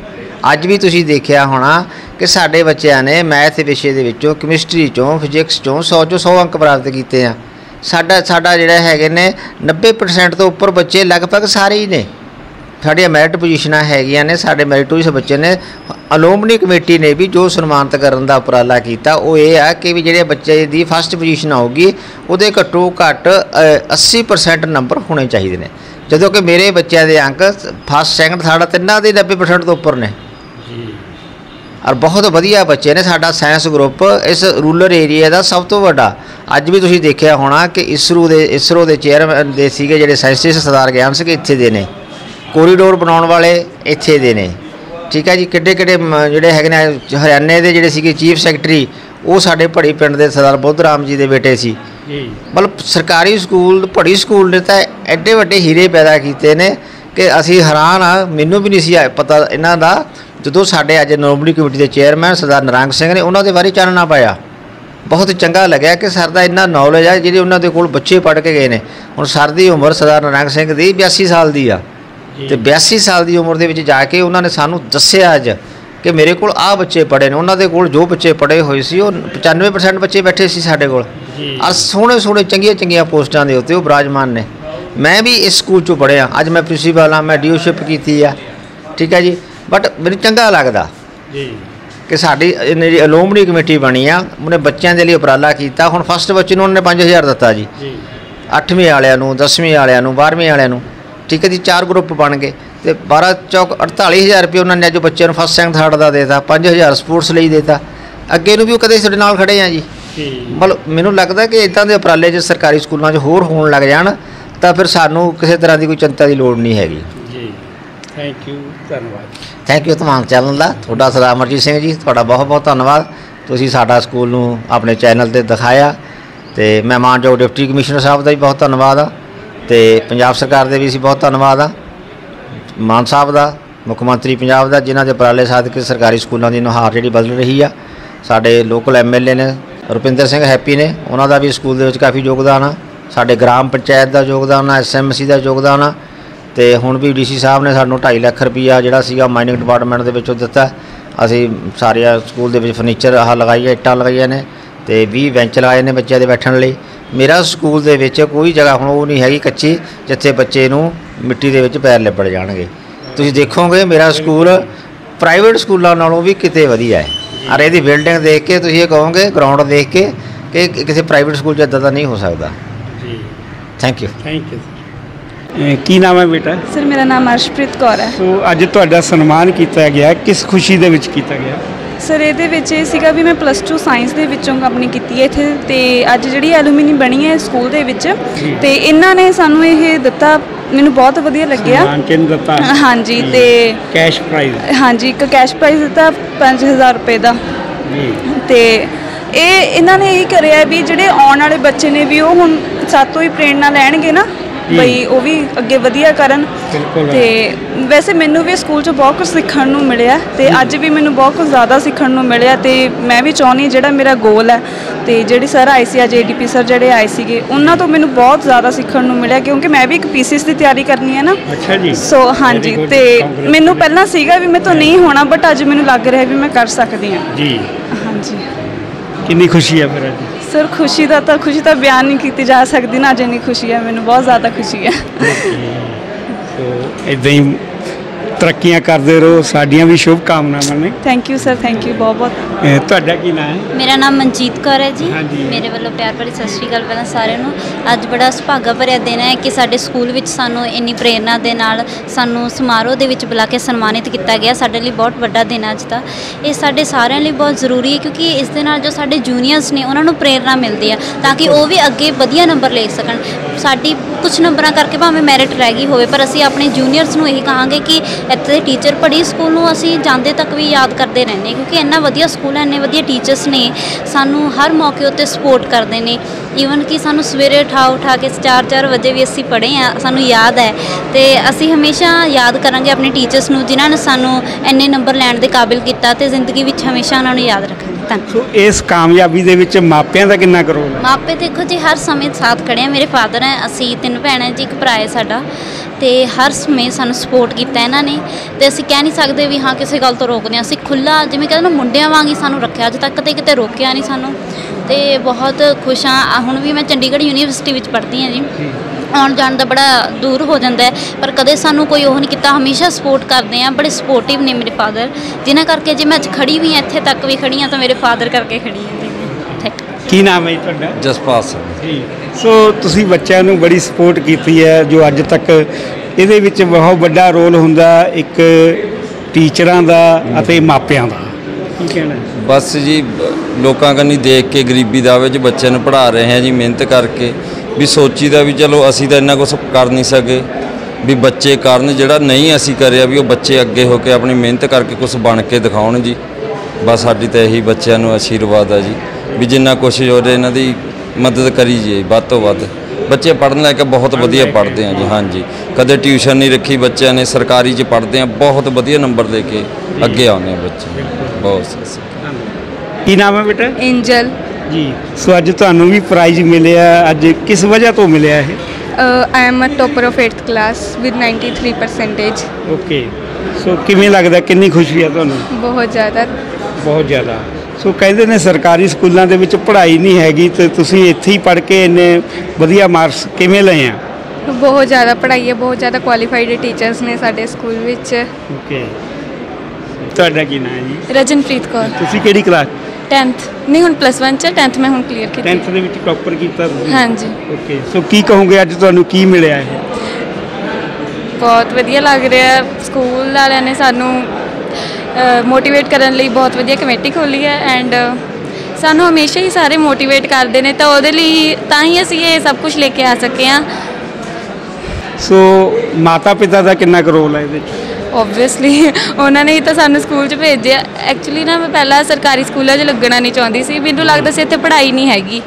E: ਅੱਜ ਵੀ ਤੁਸੀਂ ਦੇਖਿਆ ਹੋਣਾ ਕਿ ਸਾਡੇ ਬੱਚਿਆਂ ਨੇ ਮੈਥ ਵਿਸ਼ੇ ਦੇ ਵਿੱਚੋਂ ਕੈਮਿਸਟਰੀ ਚੋਂ ਫਿਜ਼ਿਕਸ ਚੋਂ 100 ਚੋਂ 100 ਅੰਕ ਪ੍ਰਾਪਤ ਕੀਤੇ ਆ। ਸਾਡਾ ਸਾਡਾ ਜਿਹੜਾ ਹੈਗੇ ਨੇ 90% ਤੋਂ ਉੱਪਰ ਬੱਚੇ ਲਗਭਗ ਸਾਰੇ ਹੀ ਨੇ। ਸਾਡੀਆਂ ਮੈਰਿਟ ਪੋਜੀਸ਼ਨਾਂ ਹੈਗੀਆਂ ਨੇ ਸਾਡੇ ਮੈਰਿਟੋਰੀਅਸ ਬੱਚੇ ਨੇ। ਅਲੋਮਨੀ ਕਮੇਟੀ ਨੇ ਵੀ ਜੋ ਸਨਮਾਨਿਤ ਕਰਨ ਦਾ ਉਪਰਾਲਾ ਕੀਤਾ ਉਹ ਇਹ ਆ ਕਿ ਵੀ ਜਿਹੜੇ ਬੱਚੇ ਦੀ ਫਸਟ ਪੋਜੀਸ਼ਨ ਆਊਗੀ ਉਹਦੇ ਘੱਟੋ ਘੱਟ ਅ, 80% ਨੰਬਰ ਹੋਣੇ ਚਾਹੀਦੇ ਨੇ। ਜਦੋਂ ਕਿ ਮੇਰੇ ਬੱਚਿਆਂ ਦੇ ਅੰਕ ਫਸਟ ਸੈਕੰਡ ਥਰਡ ਤਿੰਨਾਂ ਦੇ 90% ਤੋਂ ਉੱਪਰ ਨੇ। ਔਰ ਬਹੁਤ ਵਧੀਆ ਬੱਚੇ ਨੇ ਸਾਡਾ ਸਾਇੰਸ ਗਰੁੱਪ ਇਸ ਰੂਰਲ ਏਰੀਆ ਦਾ ਸਭ ਤੋਂ ਵੱਡਾ। ਅੱਜ ਵੀ ਤੁਸੀਂ ਦੇਖਿਆ ਹੋਣਾ ਕਿ ਇਸਰੋ ਦੇ ਇਸਰੋ ਦੇ ਚੇਅਰਮੈਨ ਦੇ ਸੀਗੇ ਜਿਹੜੇ ਸਾਇੰਟਿਸਟ ਸਰਦਾਰ ਗਿਆਨ ਸਿੰਘ ਇੱਥੇ ਦੇ ਨੇ। ਕੋਰੀਡੋਰ ਬਣਾਉਣ ਵਾਲੇ ਇੱਥੇ ਦੇ ਨੇ। ਠੀਕ ਹੈ ਜੀ ਕਿੱਡੇ ਕਿੱਡੇ ਜਿਹੜੇ ਹੈਗੇ ਨੇ ਹਰਿਆਣੇ ਦੇ ਜਿਹੜੇ ਸੀਗੇ ਚੀਫ ਸੈਕਟਰੀ ਉਹ ਸਾਡੇ ਭੜੀ ਪਿੰਡ ਦੇ ਸਰਦਾਰ ਬੁੱਧ ਰਾਮ ਜੀ ਦੇ ਬੇਟੇ ਸੀ।
A: ਜੀ।
E: ਮਤਲਬ ਸਰਕਾਰੀ ਸਕੂਲ ਭੜੀ ਸਕੂਲ ਨੇ ਤਾਂ ਐਡੇ ਵੱਡੇ ਹੀਰੇ ਪੈਦਾ ਕੀਤੇ ਨੇ ਕਿ ਅਸੀਂ ਹੈਰਾਨ ਆ ਮੈਨੂੰ ਵੀ ਨਹੀਂ ਸੀ ਪਤਾ ਇਹਨਾਂ ਦਾ। ਜਦੋਂ ਸਾਡੇ ਅੱਜ ਨੋਬਲੀ ਕਮੇਟੀ ਦੇ ਚੇਅਰਮੈਨ ਸਰਦਾਰ ਨਰੰਗ ਸਿੰਘ ਨੇ ਉਹਨਾਂ ਦੇ ਬਾਰੇ ਚਾਨਣਾ ਪਾਇਆ। ਬਹੁਤ ਚੰਗਾ ਲੱਗਿਆ ਕਿ ਸਰ ਦਾ ਇੰਨਾ ਨੌਲੇਜ ਆ ਜਿਹੜੇ ਉਹਨਾਂ ਦੇ ਕੋਲ ਬੱਚੇ ਪੜ੍ਹ ਕੇ ਗਏ ਨੇ। ਹੁਣ ਸਰ ਦੀ ਉਮਰ ਸਰਦਾਰ ਨਰੰਗ ਸਿੰਘ ਦੀ 82 ਸਾਲ ਦੀ ਆ। ਤੇ 82 ਸਾਲ ਦੀ ਉਮਰ ਦੇ ਵਿੱਚ ਜਾ ਕੇ ਉਹਨਾਂ ਨੇ ਸਾਨੂੰ ਦੱਸਿਆ ਅੱਜ ਕਿ ਮੇਰੇ ਕੋਲ ਆ ਬੱਚੇ ਪੜ੍ਹੇ ਨੇ ਉਹਨਾਂ ਦੇ ਕੋਲ ਜੋ ਬੱਚੇ ਪੜ੍ਹੇ ਹੋਏ ਸੀ ਉਹ 95% ਬੱਚੇ ਬੈਠੇ ਸੀ ਸਾਡੇ ਕੋਲ। ਔਰ ਸੋਹਣੇ ਸੋਹਣੇ ਚੰਗੀਆਂ ਚੰਗੀਆਂ ਪੋਸਟਾਂ ਦੇ ਉੱਤੇ ਉਹ ਬਰਾਜਮਾਨ ਨੇ। ਮੈਂ ਵੀ ਇਸ ਸਕੂਲ ਚੋਂ ਪੜ੍ਹਿਆ। ਅੱਜ ਮੈਂ ਪ੍ਰਿੰਸੀਪਲ ਹਾਂ ਮੈਂ ਡੀਓਸ਼ਿਪ ਕੀਤੀ ਆ। ਠੀਕ ਹੈ ਜੀ? ਬਟ ਮੈਨੂੰ ਚੰਗਾ ਲੱਗਦਾ
A: ਜੀ।
E: ਕਿ ਸਾਡੀ ਜਿਹੜੀ ਅਲੋਮਨੀ ਕਮੇਟੀ ਬਣੀ ਆ ਉਹਨੇ ਬੱਚਿਆਂ ਦੇ ਲਈ ਉਪਰਾਲਾ ਕੀਤਾ। ਹੁਣ ਫਸਟ ਬੱਚੇ ਨੂੰ ਉਹਨੇ 5000 ਦਿੱਤਾ ਜੀ।
A: ਜੀ।
E: 8ਵੀਂ ਵਾਲਿਆਂ ਨੂੰ 10ਵੀਂ ਵਾਲਿਆਂ ਨੂੰ 12ਵੀਂ ਵਾਲਿਆਂ ਨੂੰ। ਠੀਕ ਹੈ ਜੀ ਚਾਰ ਗਰੁੱਪ ਬਣ ਗਏ ਤੇ 12 ਚੌਕ 48000 ਰੁਪਏ ਉਹਨਾਂ ਨੇ ਅੱਜ ਬੱਚਿਆਂ ਨੂੰ ਫਸਟ ਸੈਕੰਡ ਥਰਡ ਦਾ ਦੇਤਾ 5000 ਸਪੋਰਟਸ ਲਈ ਦੇਤਾ। ਅੱਗੇ ਨੂੰ ਵੀ ਉਹ ਕਦੇ ਤੁਹਾਡੇ ਨਾਲ ਖੜੇ ਆ ਜੀ।
A: ਜੀ
E: ਮਤਲਬ ਮੈਨੂੰ ਲੱਗਦਾ ਕਿ ਇਦਾਂ ਦੇ ਉਪਰਾਲੇ ਜੇ ਸਰਕਾਰੀ ਸਕੂਲਾਂ 'ਚ ਹੋਰ ਹੋਣ ਲੱਗ ਜਾਣ ਤਾਂ ਫਿਰ ਸਾਨੂੰ ਕਿਸੇ ਤਰ੍ਹਾਂ ਦੀ ਕੋਈ ਚਿੰਤਾ ਦੀ ਲੋੜ ਨਹੀਂ ਹੈਗੀ।
A: ਜੀ। ਥੈਂਕ ਯੂ ਧੰਨਵਾਦ।
E: ਥੈਂਕ ਯੂ ਤਮਾਮ ਚੈਨਲ ਦਾ। ਤੁਹਾਡਾ ਸਰਦਾਰ ਅਮਰਜੀਤ ਸਿੰਘ ਜੀ ਤੁਹਾਡਾ ਬਹੁਤ ਬਹੁਤ ਧੰਨਵਾਦ। ਤੁਸੀਂ ਸਾਡਾ ਸਕੂਲ ਨੂੰ ਆਪਣੇ ਚੈਨਲ ਤੇ ਦਿਖਾਇਆ ਤੇ ਮੈਂ ਮਾਨਯੋਗ ਡਿਪਟੀ ਕਮਿਸ਼ਨਰ ਸਾਹਿਬ ਦਾ ਵੀ ਬਹੁਤ ਧੰਨਵਾਦ ਆ। ਤੇ ਪੰਜਾਬ ਸਰਕਾਰ ਦੇ ਵੀ ਅਸੀਂ ਬਹੁਤ ਧੰਨਵਾਦ ਆ। ਮਾਨ ਸਾਹਿਬ ਦਾ, ਮੁੱਖ ਮੰਤਰੀ ਪੰਜਾਬ ਦਾ, ਜਿਨ੍ਹਾਂ ਦੇ ਉਪਰਾਲੇ ਸਾਧ ਕੇ ਸਰਕਾਰੀ ਸਕੂਲਾਂ ਦੀ ਨੁਹਾਰ ਜਿਹੜੀ ਬਦਲ ਰਹੀ ਆ। ਸਾਡੇ ਲੋਕਲ ਐਮਐਲਏ ਨੇ, ਰੁਪਿੰਦਰ ਸਿੰਘ ਹੈਪੀ ਨੇ, ਉਹਨਾਂ ਦਾ ਵੀ ਸਕੂਲ ਦੇ ਵਿੱਚ ਕਾਫੀ ਯੋਗਦਾਨ ਆ। ਸਾਡੇ ਗ੍ਰਾਮ ਪੰਚਾਇਤ ਦਾ ਯੋਗਦਾਨ ਆ ਐਸਐਮਸੀ ਦਾ ਯੋਗਦਾਨ ਆ। ਤੇ ਹੁਣ ਵੀ ਡੀਸੀ ਸਾਹਿਬ ਨੇ ਸਾਨੂੰ 2.5 ਲੱਖ ਰੁਪਈਆ ਜਿਹੜਾ ਸੀਗਾ ਮਾਈਨਿੰਗ ਡਿਪਾਰਟਮੈਂਟ ਦੇ ਵਿੱਚੋਂ ਦਿੱਤਾ। ਅਸੀਂ ਸਾਰੇ ਸਕੂਲ ਦੇ ਵਿੱਚ ਫਰਨੀਚਰ ਆਹ ਲਗਾਈ ਇੱਟਾਂ ਲਗਾਈਆਂ ਨੇ। ਤੇ 20 ਬੈਂਚ ਲਗਾਏ ਨੇ ਬੱਚਿਆਂ ਦੇ ਬੈਠਣ ਲਈ। ਮੇਰਾ ਸਕੂਲ ਦੇ ਵਿੱਚ ਕੋਈ ਜਗ੍ਹਾ ਹੁਣ ਉਹ ਨਹੀਂ ਹੈਗੀ ਕੱਚੀ ਜਿੱਥੇ ਬੱਚੇ ਨੂੰ ਮਿੱਟੀ ਦੇ ਵਿੱਚ ਪੈਰ ਲਿਬੜ ਜਾਣਗੇ। ਤੁਸੀਂ ਦੇਖੋਗੇ ਮੇਰਾ ਸਕੂਲ ਪ੍ਰਾਈਵੇਟ ਸਕੂਲਾਂ ਨਾਲੋਂ ਵੀ ਕਿਤੇ ਵਧੀਆ ਹੈ। ਔਰ ਇਹਦੀ ਬਿਲਡਿੰਗ ਦੇਖ ਕੇ ਤੁਸੀਂ ਇਹ ਕਹੋਗੇ ਗਰਾਊਂਡ ਦੇਖ ਕੇ ਕਿ ਕਿਸੇ ਪ੍ਰਾਈਵੇਟ ਸਕੂਲ 'ਚ ਇਦਾਂ ਦਾ ਨਹੀਂ ਹੋ ਸਕਦਾ।
A: ਜੀ।
E: ਥੈਂਕ ਯੂ
A: ਥੈਂਕ ਯੂ ਕੀ ਨਾਮ ਹੈ ਬੇਟਾ?
F: ਸਰ ਮੇਰਾ ਨਾਮ ਅਰਸ਼ਪ੍ਰੀਤ ਕੌਰ ਹੈ।
A: ਸੋ ਅੱਜ ਤੁਹਾਡਾ ਸਨਮਾਨ ਕੀਤਾ ਗਿਆ ਕਿਸ ਖੁਸ਼ੀ ਦੇ ਵਿੱਚ ਕੀਤਾ ਗਿਆ?
F: ਸਰ ਇਹਦੇ ਵਿੱਚ ਇਹ ਸੀਗਾ ਵੀ ਮੈਂ ਪਲੱਸ 2 ਸਾਇੰਸ ਦੇ ਵਿੱਚੋਂ ਆਪਣੀ ਕੀਤੀ ਹੈ ਇੱਥੇ ਤੇ ਅੱਜ ਜਿਹੜੀ ਐਲੂਮੀਨੀ ਬਣੀ ਹੈ ਸਕੂਲ ਦੇ ਵਿੱਚ। ਤੇ ਇਹਨਾਂ ਨੇ ਸਾਨੂੰ ਇਹ ਦਿੱਤਾ ਮੈਨੂੰ ਬਹੁਤ ਵਧੀਆ ਲੱਗਿਆ
A: ਸਨਮਾਨ ਕਿਨ ਦਿੱਤਾ
F: ਹਾਂਜੀ। ਤੇ
A: ਕੈਸ਼ ਪ੍ਰਾਈਜ਼
F: ਹਾਂਜੀ ਇੱਕ ਕੈਸ਼ ਪ੍ਰਾਈਜ਼ ਦਿੱਤਾ 5000 ਰੁਪਏ ਦਾ
A: ਜੀ
F: ਤੇ ਇਹ ਇਹਨਾਂ ਨੇ ਇਹ ਕਰਿਆ ਵੀ ਜਿਹੜੇ ਆਉਣ ਵਾਲੇ ਬੱਚੇ ਨੇ ਵੀ ਉਹ ਹੁਣ ਸਾਤੋਂ ਹੀ ਪ੍ਰੇਰਣਾ ਲੈਣਗੇ ਨਾ। ਬਈ ਉਹ ਵੀ ਅੱਗੇ ਵਧੀਆ ਕਰਨ। ਤੇ ਵੈਸੇ ਮੈਨੂੰ ਵੀ ਸਕੂਲ 'ਚ ਬਹੁਤ ਕੁਝ ਸਿੱਖਣ ਨੂੰ ਮਿਲਿਆ ਤੇ ਅੱਜ ਵੀ ਮੈਨੂੰ ਬਹੁਤ ਕੁਝ ਜ਼ਿਆਦਾ ਸਿੱਖਣ ਨੂੰ ਮਿਲਿਆ ਤੇ ਮੈਂ ਵੀ ਚਾਹੁੰਦੀ ਜਿਹੜਾ ਮੇਰਾ ਗੋਲ ਹੈ ਤੇ ਜਿਹੜੇ ਸਰ ਆਏ ਸੀ ਅੱਜ ਏਡੀਪੀ ਸਰ ਜਿਹੜੇ ਆਏ ਸੀਗੇ ਉਹਨਾਂ ਤੋਂ ਮੈਨੂੰ ਬਹੁਤ ਜ਼ਿਆਦਾ ਸਿੱਖਣ ਨੂੰ ਮਿਲਿਆ ਕਿਉਂਕਿ ਮੈਂ ਵੀ ਇੱਕ ਪੀਸੀਐਸ ਦੀ ਤਿਆਰੀ ਕਰਨੀ ਹੈ ਨਾ।
A: ਅੱਛਾ ਜੀ।
F: ਸੋ ਹਾਂਜੀ. ਤੇ. ਮੈਨੂੰ ਪਹਿਲਾਂ ਸੀਗਾ ਵੀ ਮੇਰੇ ਤੋਂ ਨਹੀਂ ਹੋਣਾ ਬਟ ਅੱਜ ਮੈਨੂੰ ਲੱਗ ਰਿਹਾ ਵੀ ਮੈਂ ਕਰ ਸਕਦੀ ਹਾਂ।
A: ਜੀ।
F: ਹਾਂਜੀ।
A: ਕਿੰਨੀ ਖੁਸ਼ੀ ਹੈ ਫਿਰ ਅੱਜ?
F: ਸਰ ਖੁਸ਼ੀ ਦਾ ਤਾਂ ਖੁਸ਼ੀ ਤਾਂ ਬਿਆਨ ਨਹੀਂ ਕੀਤੀ ਜਾ ਸਕਦੀ, ਨਾ ਜਿੰਨੀ ਖੁਸ਼ੀ ਹੈ, ਮੈਨੂੰ ਬਹੁਤ ਜ਼ਿਆਦਾ ਖੁਸ਼ੀ ਹੈ।
A: ਇਦਾਂ ਹੀ ਤਰੱਕੀਆਂ ਕਰਦੇ ਰਹੋ। ਸਾਡੀਆਂ ਵੀ ਸ਼ੁਭ ਕਾਮਨਾਵਾਂ ਨੇ।
F: Thank you sir thank you ਬਹੁਤ ਬਹੁਤ।
A: ਅਹ ਤੁਹਾਡਾ ਕੀ ਨਾਮ ਹੈ?
G: ਮੇਰਾ ਨਾਮ ਮਨਜੀਤ ਕੌਰ ਹੈ ਜੀ।
A: ਹਾਂਜੀ।
G: ਮੇਰੇ ਵੱਲੋਂ ਪਿਆਰ ਭਰੀ ਸਤਿ ਸ਼੍ਰੀ ਅਕਾਲ ਪਹਿਲਾਂ ਸਾਰਿਆਂ ਨੂੰ। ਅੱਜ ਬੜਾ ਸੁਭਾਗਾ ਭਰਿਆ ਦਿਨ ਹੈ ਕਿ ਸਾਡੇ ਸਕੂਲ ਵਿੱਚ ਸਾਨੂੰ ਇੰਨੀ ਪ੍ਰੇਰਣਾ ਦੇ ਨਾਲ ਸਾਨੂੰ ਸਮਾਰੋਹ ਦੇ ਵਿੱਚ ਬੁਲਾ ਕੇ ਸਨਮਾਨਿਤ ਕੀਤਾ ਗਿਆ। ਸਾਡੇ ਲਈ ਬਹੁਤ ਵੱਡਾ ਦਿਨ ਹੈ ਅੱਜ ਦਾ। ਇਹ ਸਾਡੇ ਸਾਰਿਆਂ ਲਈ ਬਹੁਤ ਜ਼ਰੂਰੀ ਹੈ ਕਿਉਂਕਿ ਇਸ ਦੇ ਨਾਲ ਜੋ ਸਾਡੇ ਜੂਨੀਅਰਸ ਨੇ ਉਹਨਾਂ ਨੂੰ ਪ੍ਰੇਰਣਾ ਮਿਲਦੀ ਹੈ ਤਾਂ ਕਿ ਉਹ ਵੀ ਅੱਗੇ ਵਧੀਆ ਨੰਬਰ ਲੈ ਸਕਣ। ਸਾਡੀ ਕੁਝ ਨੰਬਰਾਂ ਕਰਕੇ ਭਾਵੇਂ ਮੈਰਿਟ ਰਹਿ ਗਈ ਹੋਵੇ, ਪਰ ਅਸੀਂ ਆਪਣੇ ਜੂਨੀਅਰਸ ਨੂੰ ਇਹੀ ਕਹਾਂਗੇ ਕਿ ਇੱਥੇ ਦੇ ਟੀਚਰ ਪੜ੍ਹੀ ਸਕੂਲ ਨੂੰ ਅਸੀਂ ਜਾਂਦੇ ਤੱਕ ਵੀ ਯਾਦ ਕਰਦੇ ਰਹਿੰਦੇ ਕਿਉਂਕਿ ਇੰਨਾ ਵਧੀਆ ਸਕੂਲ ਹੈ, ਇੰਨੇ ਵਧੀਆ ਟੀਚਰਸ ਨੇ, ਸਾਨੂੰ ਹਰ ਮੌਕੇ ਉੱਤੇ ਸਪੋਰਟ ਕਰਦੇ ਨੇ। ਈਵਨ ਕਿ ਸਾਨੂੰ ਸਵੇਰੇ ਉਠਾ ਉਠਾ ਕੇ 4-4 ਵਜੇ ਵੀ ਅਸੀਂ ਪੜ੍ਹੇ ਆ ਸਾਨੂੰ ਯਾਦ ਹੈ। ਤੇ ਅਸੀਂ ਹਮੇਸ਼ਾ ਯਾਦ ਕਰਾਂਗੇ ਆਪਣੇ ਟੀਚਰਸ ਨੂੰ, ਜਿਨ੍ਹਾਂ ਨੇ ਸਾਨੂੰ ਇੰਨੇ ਨੰਬਰ ਲੈਣ ਦੇ ਕਾਬਿਲ ਕੀਤਾ ਤੇ ਜ਼ਿੰਦਗੀ ਵਿੱਚ ਹਮੇਸ਼ਾ ਉਹਨਾਂ ਨੂੰ ਯਾਦ ਰੱਖਾਂਗੇ ਧੰਨਵਾਦ
A: ਸੋ ਇਸ ਕਾਮਯਾਬੀ ਦੇ ਵਿੱਚ ਮਾਪਿਆਂ ਦਾ ਕਿੰਨਾ ਕਰੋਲ ਹੈ?
G: ਮਾਪੇ ਦੇਖੋ ਜੀ ਹਰ ਸਮੇਂ ਸਾਥ ਖੜੇ ਆ। ਮੇਰੇ ਫਾਦਰ ਹੈ ਅਸੀਂ ਤਿੰਨ ਭੈਣਾਂ ਜੀ ਇੱਕ ਭਰਾ ਹੈ ਸਾਡਾ। ਤੇ ਹਰ ਸਮੇਂ ਸਾਨੂੰ ਸਪੋਰਟ ਕੀਤਾ ਇਹਨਾਂ ਨੇ। ਤੇ ਅਸੀਂ ਕਹਿ ਨਹੀਂ ਸਕਦੇ ਵੀ ਹਾਂ ਕਿਸੇ ਗੱਲ ਤੋਂ ਰੋਕਦੇ ਹਾਂ। ਅਸੀਂ ਖੁੱਲਾ ਜਿਵੇਂ ਕਹਿੰਦੇ ਨਾ ਮੁੰਡਿਆਂ ਵਾਂਗ ਹੀ ਸਾਨੂੰ ਰੱਖਿਆ। ਅੱਜ ਤੱਕ ਤੇ ਕਿਤੇ ਰੋਕਿਆ ਨਹੀਂ ਸਾਨੂੰ। ਤੇ ਬਹੁਤ ਖੁਸ਼ ਆ ਹੁਣ ਵੀ ਮੈਂ ਚੰਡੀਗੜ੍ਹ ਯੂਨੀਵਰਸਿਟੀ ਵਿੱਚ ਪੜ੍ਹਦੀ ਹਾਂ ਜੀ। ਆਉਣ ਜਾਣ ਦਾ ਬੜਾ ਦੂਰ ਹੋ ਜਾਂਦਾ ਪਰ ਕਦੇ ਸਾਨੂੰ ਕੋਈ ਉਹ ਨਹੀਂ ਕੀਤਾ। ਹਮੇਸ਼ਾ ਸਪੋਰਟ ਕਰਦੇ ਆ ਬੜੇ ਸਪੋਰਟਿਵ ਨੇ ਮੇਰੇ ਫਾਦਰ ਜਿਨ੍ਹਾਂ ਕਰਕੇ ਜੇ ਮੈਂ ਅੱਜ ਖੜੀ ਵੀ ਹਾਂ ਇੱਥੇ ਤੱਕ ਵੀ ਖੜੀ ਹਾਂ ਤਾਂ ਮੇਰੇ ਫਾਦਰ ਕਰਕੇ ਖੜੀ ਹਾਂ ਜੀ। ਥੈਂਕ
A: ਕੀ ਨਾਮ ਹੈ ਜੀ ਤੁਹਾਡਾ?
H: ਜਸਪਾਲ ਸਿੰਘ।
A: ਜੀ। ਸੋ ਤੁਸੀਂ ਬੱਚਿਆਂ ਨੂੰ ਬੜੀ ਸਪੋਰਟ ਕੀਤੀ ਹੈ ਜੋ ਅੱਜ ਤੱਕ ਇਹਦੇ ਵਿੱਚ ਬਹੁਤ ਵੱਡਾ ਰੋਲ ਹੁੰਦਾ ਇੱਕ ਟੀਚਰਾਂ ਦਾ ਅਤੇ ਮਾਪਿਆਂ ਦਾ। ਕੀ ਕਹਿਣਾ
H: ਬਸ ਜੀ ਲੋਕਾਂ ਕੰਨੀ ਦੇਖ ਕੇ ਗਰੀਬੀ ਦਾ ਵਿੱਚ ਬੱਚਿਆਂ ਨੂੰ ਪੜ੍ਹਾ ਰਹੇ ਹਾਂ ਜੀ ਮਿਹਨਤ ਕਰਕੇ। ਵੀ ਸੋਚੀਦਾ ਵੀ ਚਲੋ ਅਸੀਂ ਤਾਂ ਇੰਨਾ ਕੁਝ ਕਰ ਨਹੀਂ ਸਕੇ ਵੀ ਬੱਚੇ ਕਰਨ ਜਿਹੜਾ ਨਹੀਂ ਅਸੀਂ ਕਰਿਆ ਵੀ ਉਹ ਬੱਚੇ ਅੱਗੇ ਹੋ ਕੇ ਆਪਣੀ ਮਿਹਨਤ ਕਰਕੇ ਕੁਝ ਬਣ ਕੇ ਦਿਖਾਉਣ ਜੀ। ਬਸ ਸਾਡੀ ਤਾਂ ਇਹੀ ਬੱਚਿਆਂ ਨੂੰ ਅਸ਼ੀਰਵਾਦ ਆ ਜੀ ਵੀ ਜਿੰਨਾ ਕੋਸ਼ਿਸ਼ ਹੋ ਰਿਹਾ ਇਹਨਾਂ ਦੀ ਮਦਦ ਕਰੀ ਜੀ ਵੱਧ ਤੋਂ ਵੱਧ। ਬੱਚੇ ਪੜਨ ਲੈ ਕੇ ਬਹੁਤ ਵਧੀਆ ਪੜਦੇ ਆ ਜੀ ਹਾਂਜੀ। ਕਦੇ ਟਿਊਸ਼ਨ ਨਹੀਂ ਰੱਖੀ ਬੱਚਿਆਂ ਨੇ ਸਰਕਾਰੀ 'ਚ ਪੜਦੇ ਆ ਬਹੁਤ ਵਧੀਆ ਨੰਬਰ ਦੇ ਕੇ ਅੱਗੇ ਆਉਂਦੇ ਆ ਬੱਚੇ। ਬਹੁਤ
A: ਕੀ ਨਾਮ ਹੈ ਬੇਟਾ?
I: ਇੰਜਲ
A: ਜੀ। ਸੋ ਅੱਜ ਤੁਹਾਨੂੰ ਵੀ ਪ੍ਰਾਈਜ਼ ਮਿਲਿਆ ਅੱਜ ਕਿਸ ਵਜ੍ਹਾ ਤੋਂ ਮਿਲਿਆ ਇਹ?
I: I am a topper of 8th class with 93%
A: okay so ਕਿਵੇਂ ਲੱਗਦਾ ਕਿੰਨੀ ਖੁਸ਼ੀ ਆ ਤੁਹਾਨੂੰ?
I: ਬਹੁਤ ਜ਼ਿਆਦਾ।
A: ਬਹੁਤ ਜ਼ਿਆਦਾ। ਸੋ ਕਹਿੰਦੇ ਨੇ ਸਰਕਾਰੀ ਸਕੂਲਾਂ ਦੇ ਵਿੱਚ ਪੜ੍ਹਾਈ ਨਹੀਂ ਹੈਗੀ ਤੇ ਤੁਸੀਂ ਇੱਥੇ ਹੀ ਪੜ੍ਹ ਕੇ ਇੰਨੇ ਵਧੀਆ ਮਾਰਕਸ ਕਿਵੇਂ ਲਏ ਆ?
I: ਬਹੁਤ ਜ਼ਿਆਦਾ ਪੜ੍ਹਾਈ ਹੈ ਬਹੁਤ ਜ਼ਿਆਦਾ ਕੁਆਲੀਫਾਈਡ ਟੀਚਰਸ ਨੇ ਸਾਡੇ ਸਕੂਲ ਵਿੱਚ।
A: ਓਕੇ ਤੁਹਾਡਾ ਕੀ ਨਾਮ ਹੈ ਜੀ?
I: ਰਜਨਪ੍ਰੀਤ ਕੌਰ।
A: ਤੁਸੀਂ ਕਿਹੜੀ ਕਲਾਸ
I: 10th ਨਹੀਂ ਹੁਣ ਪਲੱਸ 1 ਚ 10th ਮੈਂ ਹੁਣ ਕਲੀਅਰ ਕੀਤੀ
A: 10th ਦੇ ਵਿੱਚ ਟੌਪਰ ਕੀਤਾ ਤੁਸੀਂ?
I: ਹਾਂਜੀ।
A: ਓਕੇ ਸੋ ਕੀ ਕਹੋਗੇ ਅੱਜ ਤੁਹਾਨੂੰ ਕੀ ਮਿਲਿਆ ਇਹ?
I: ਬਹੁਤ ਵਧੀਆ ਲੱਗ ਰਿਹਾ। ਸਕੂਲ ਵਾਲਿਆਂ ਨੇ ਸਾਨੂੰ ਮੋਟੀਵੇਟ ਕਰਨ ਲਈ ਬਹੁਤ ਵਧੀਆ ਕਮੇਟੀ ਖੋਲੀ ਹੈ ਐਂਡ ਸਾਨੂੰ ਹਮੇਸ਼ਾ ਹੀ ਸਾਰੇ ਮੋਟੀਵੇਟ ਕਰਦੇ ਨੇ ਤਾਂ ਉਹਦੇ ਲਈ ਤਾਂ ਹੀ ਅਸੀਂ ਇਹ ਸਭ ਕੁਝ ਲੈ ਕੇ ਆ ਸਕੇ ਹਾਂ।
A: ਸੋ ਮਾਤਾ ਪਿਤਾ ਦਾ ਕਿੰਨਾ ਕੁ ਰੋਲ ਹੈ ਇਹਦੇ ਵਿੱਚ?
I: ਓਬਵੀਅਸਲੀ ਉਹਨਾਂ ਨੇ ਹੀ ਤਾਂ ਸਾਨੂੰ ਸਕੂਲ 'ਚ ਭੇਜਿਆ। ਐਕਚੁਅਲੀ ਨਾ, ਮੈਂ ਪਹਿਲਾਂ ਸਰਕਾਰੀ ਸਕੂਲਾਂ 'ਚ ਲੱਗਣਾ ਨਹੀਂ ਚਾਹੁੰਦੀ ਸੀ। ਮੈਨੂੰ ਲੱਗਦਾ ਸੀ ਇੱਥੇ ਪੜ੍ਹਾਈ ਨਹੀਂ ਹੈਗੀ।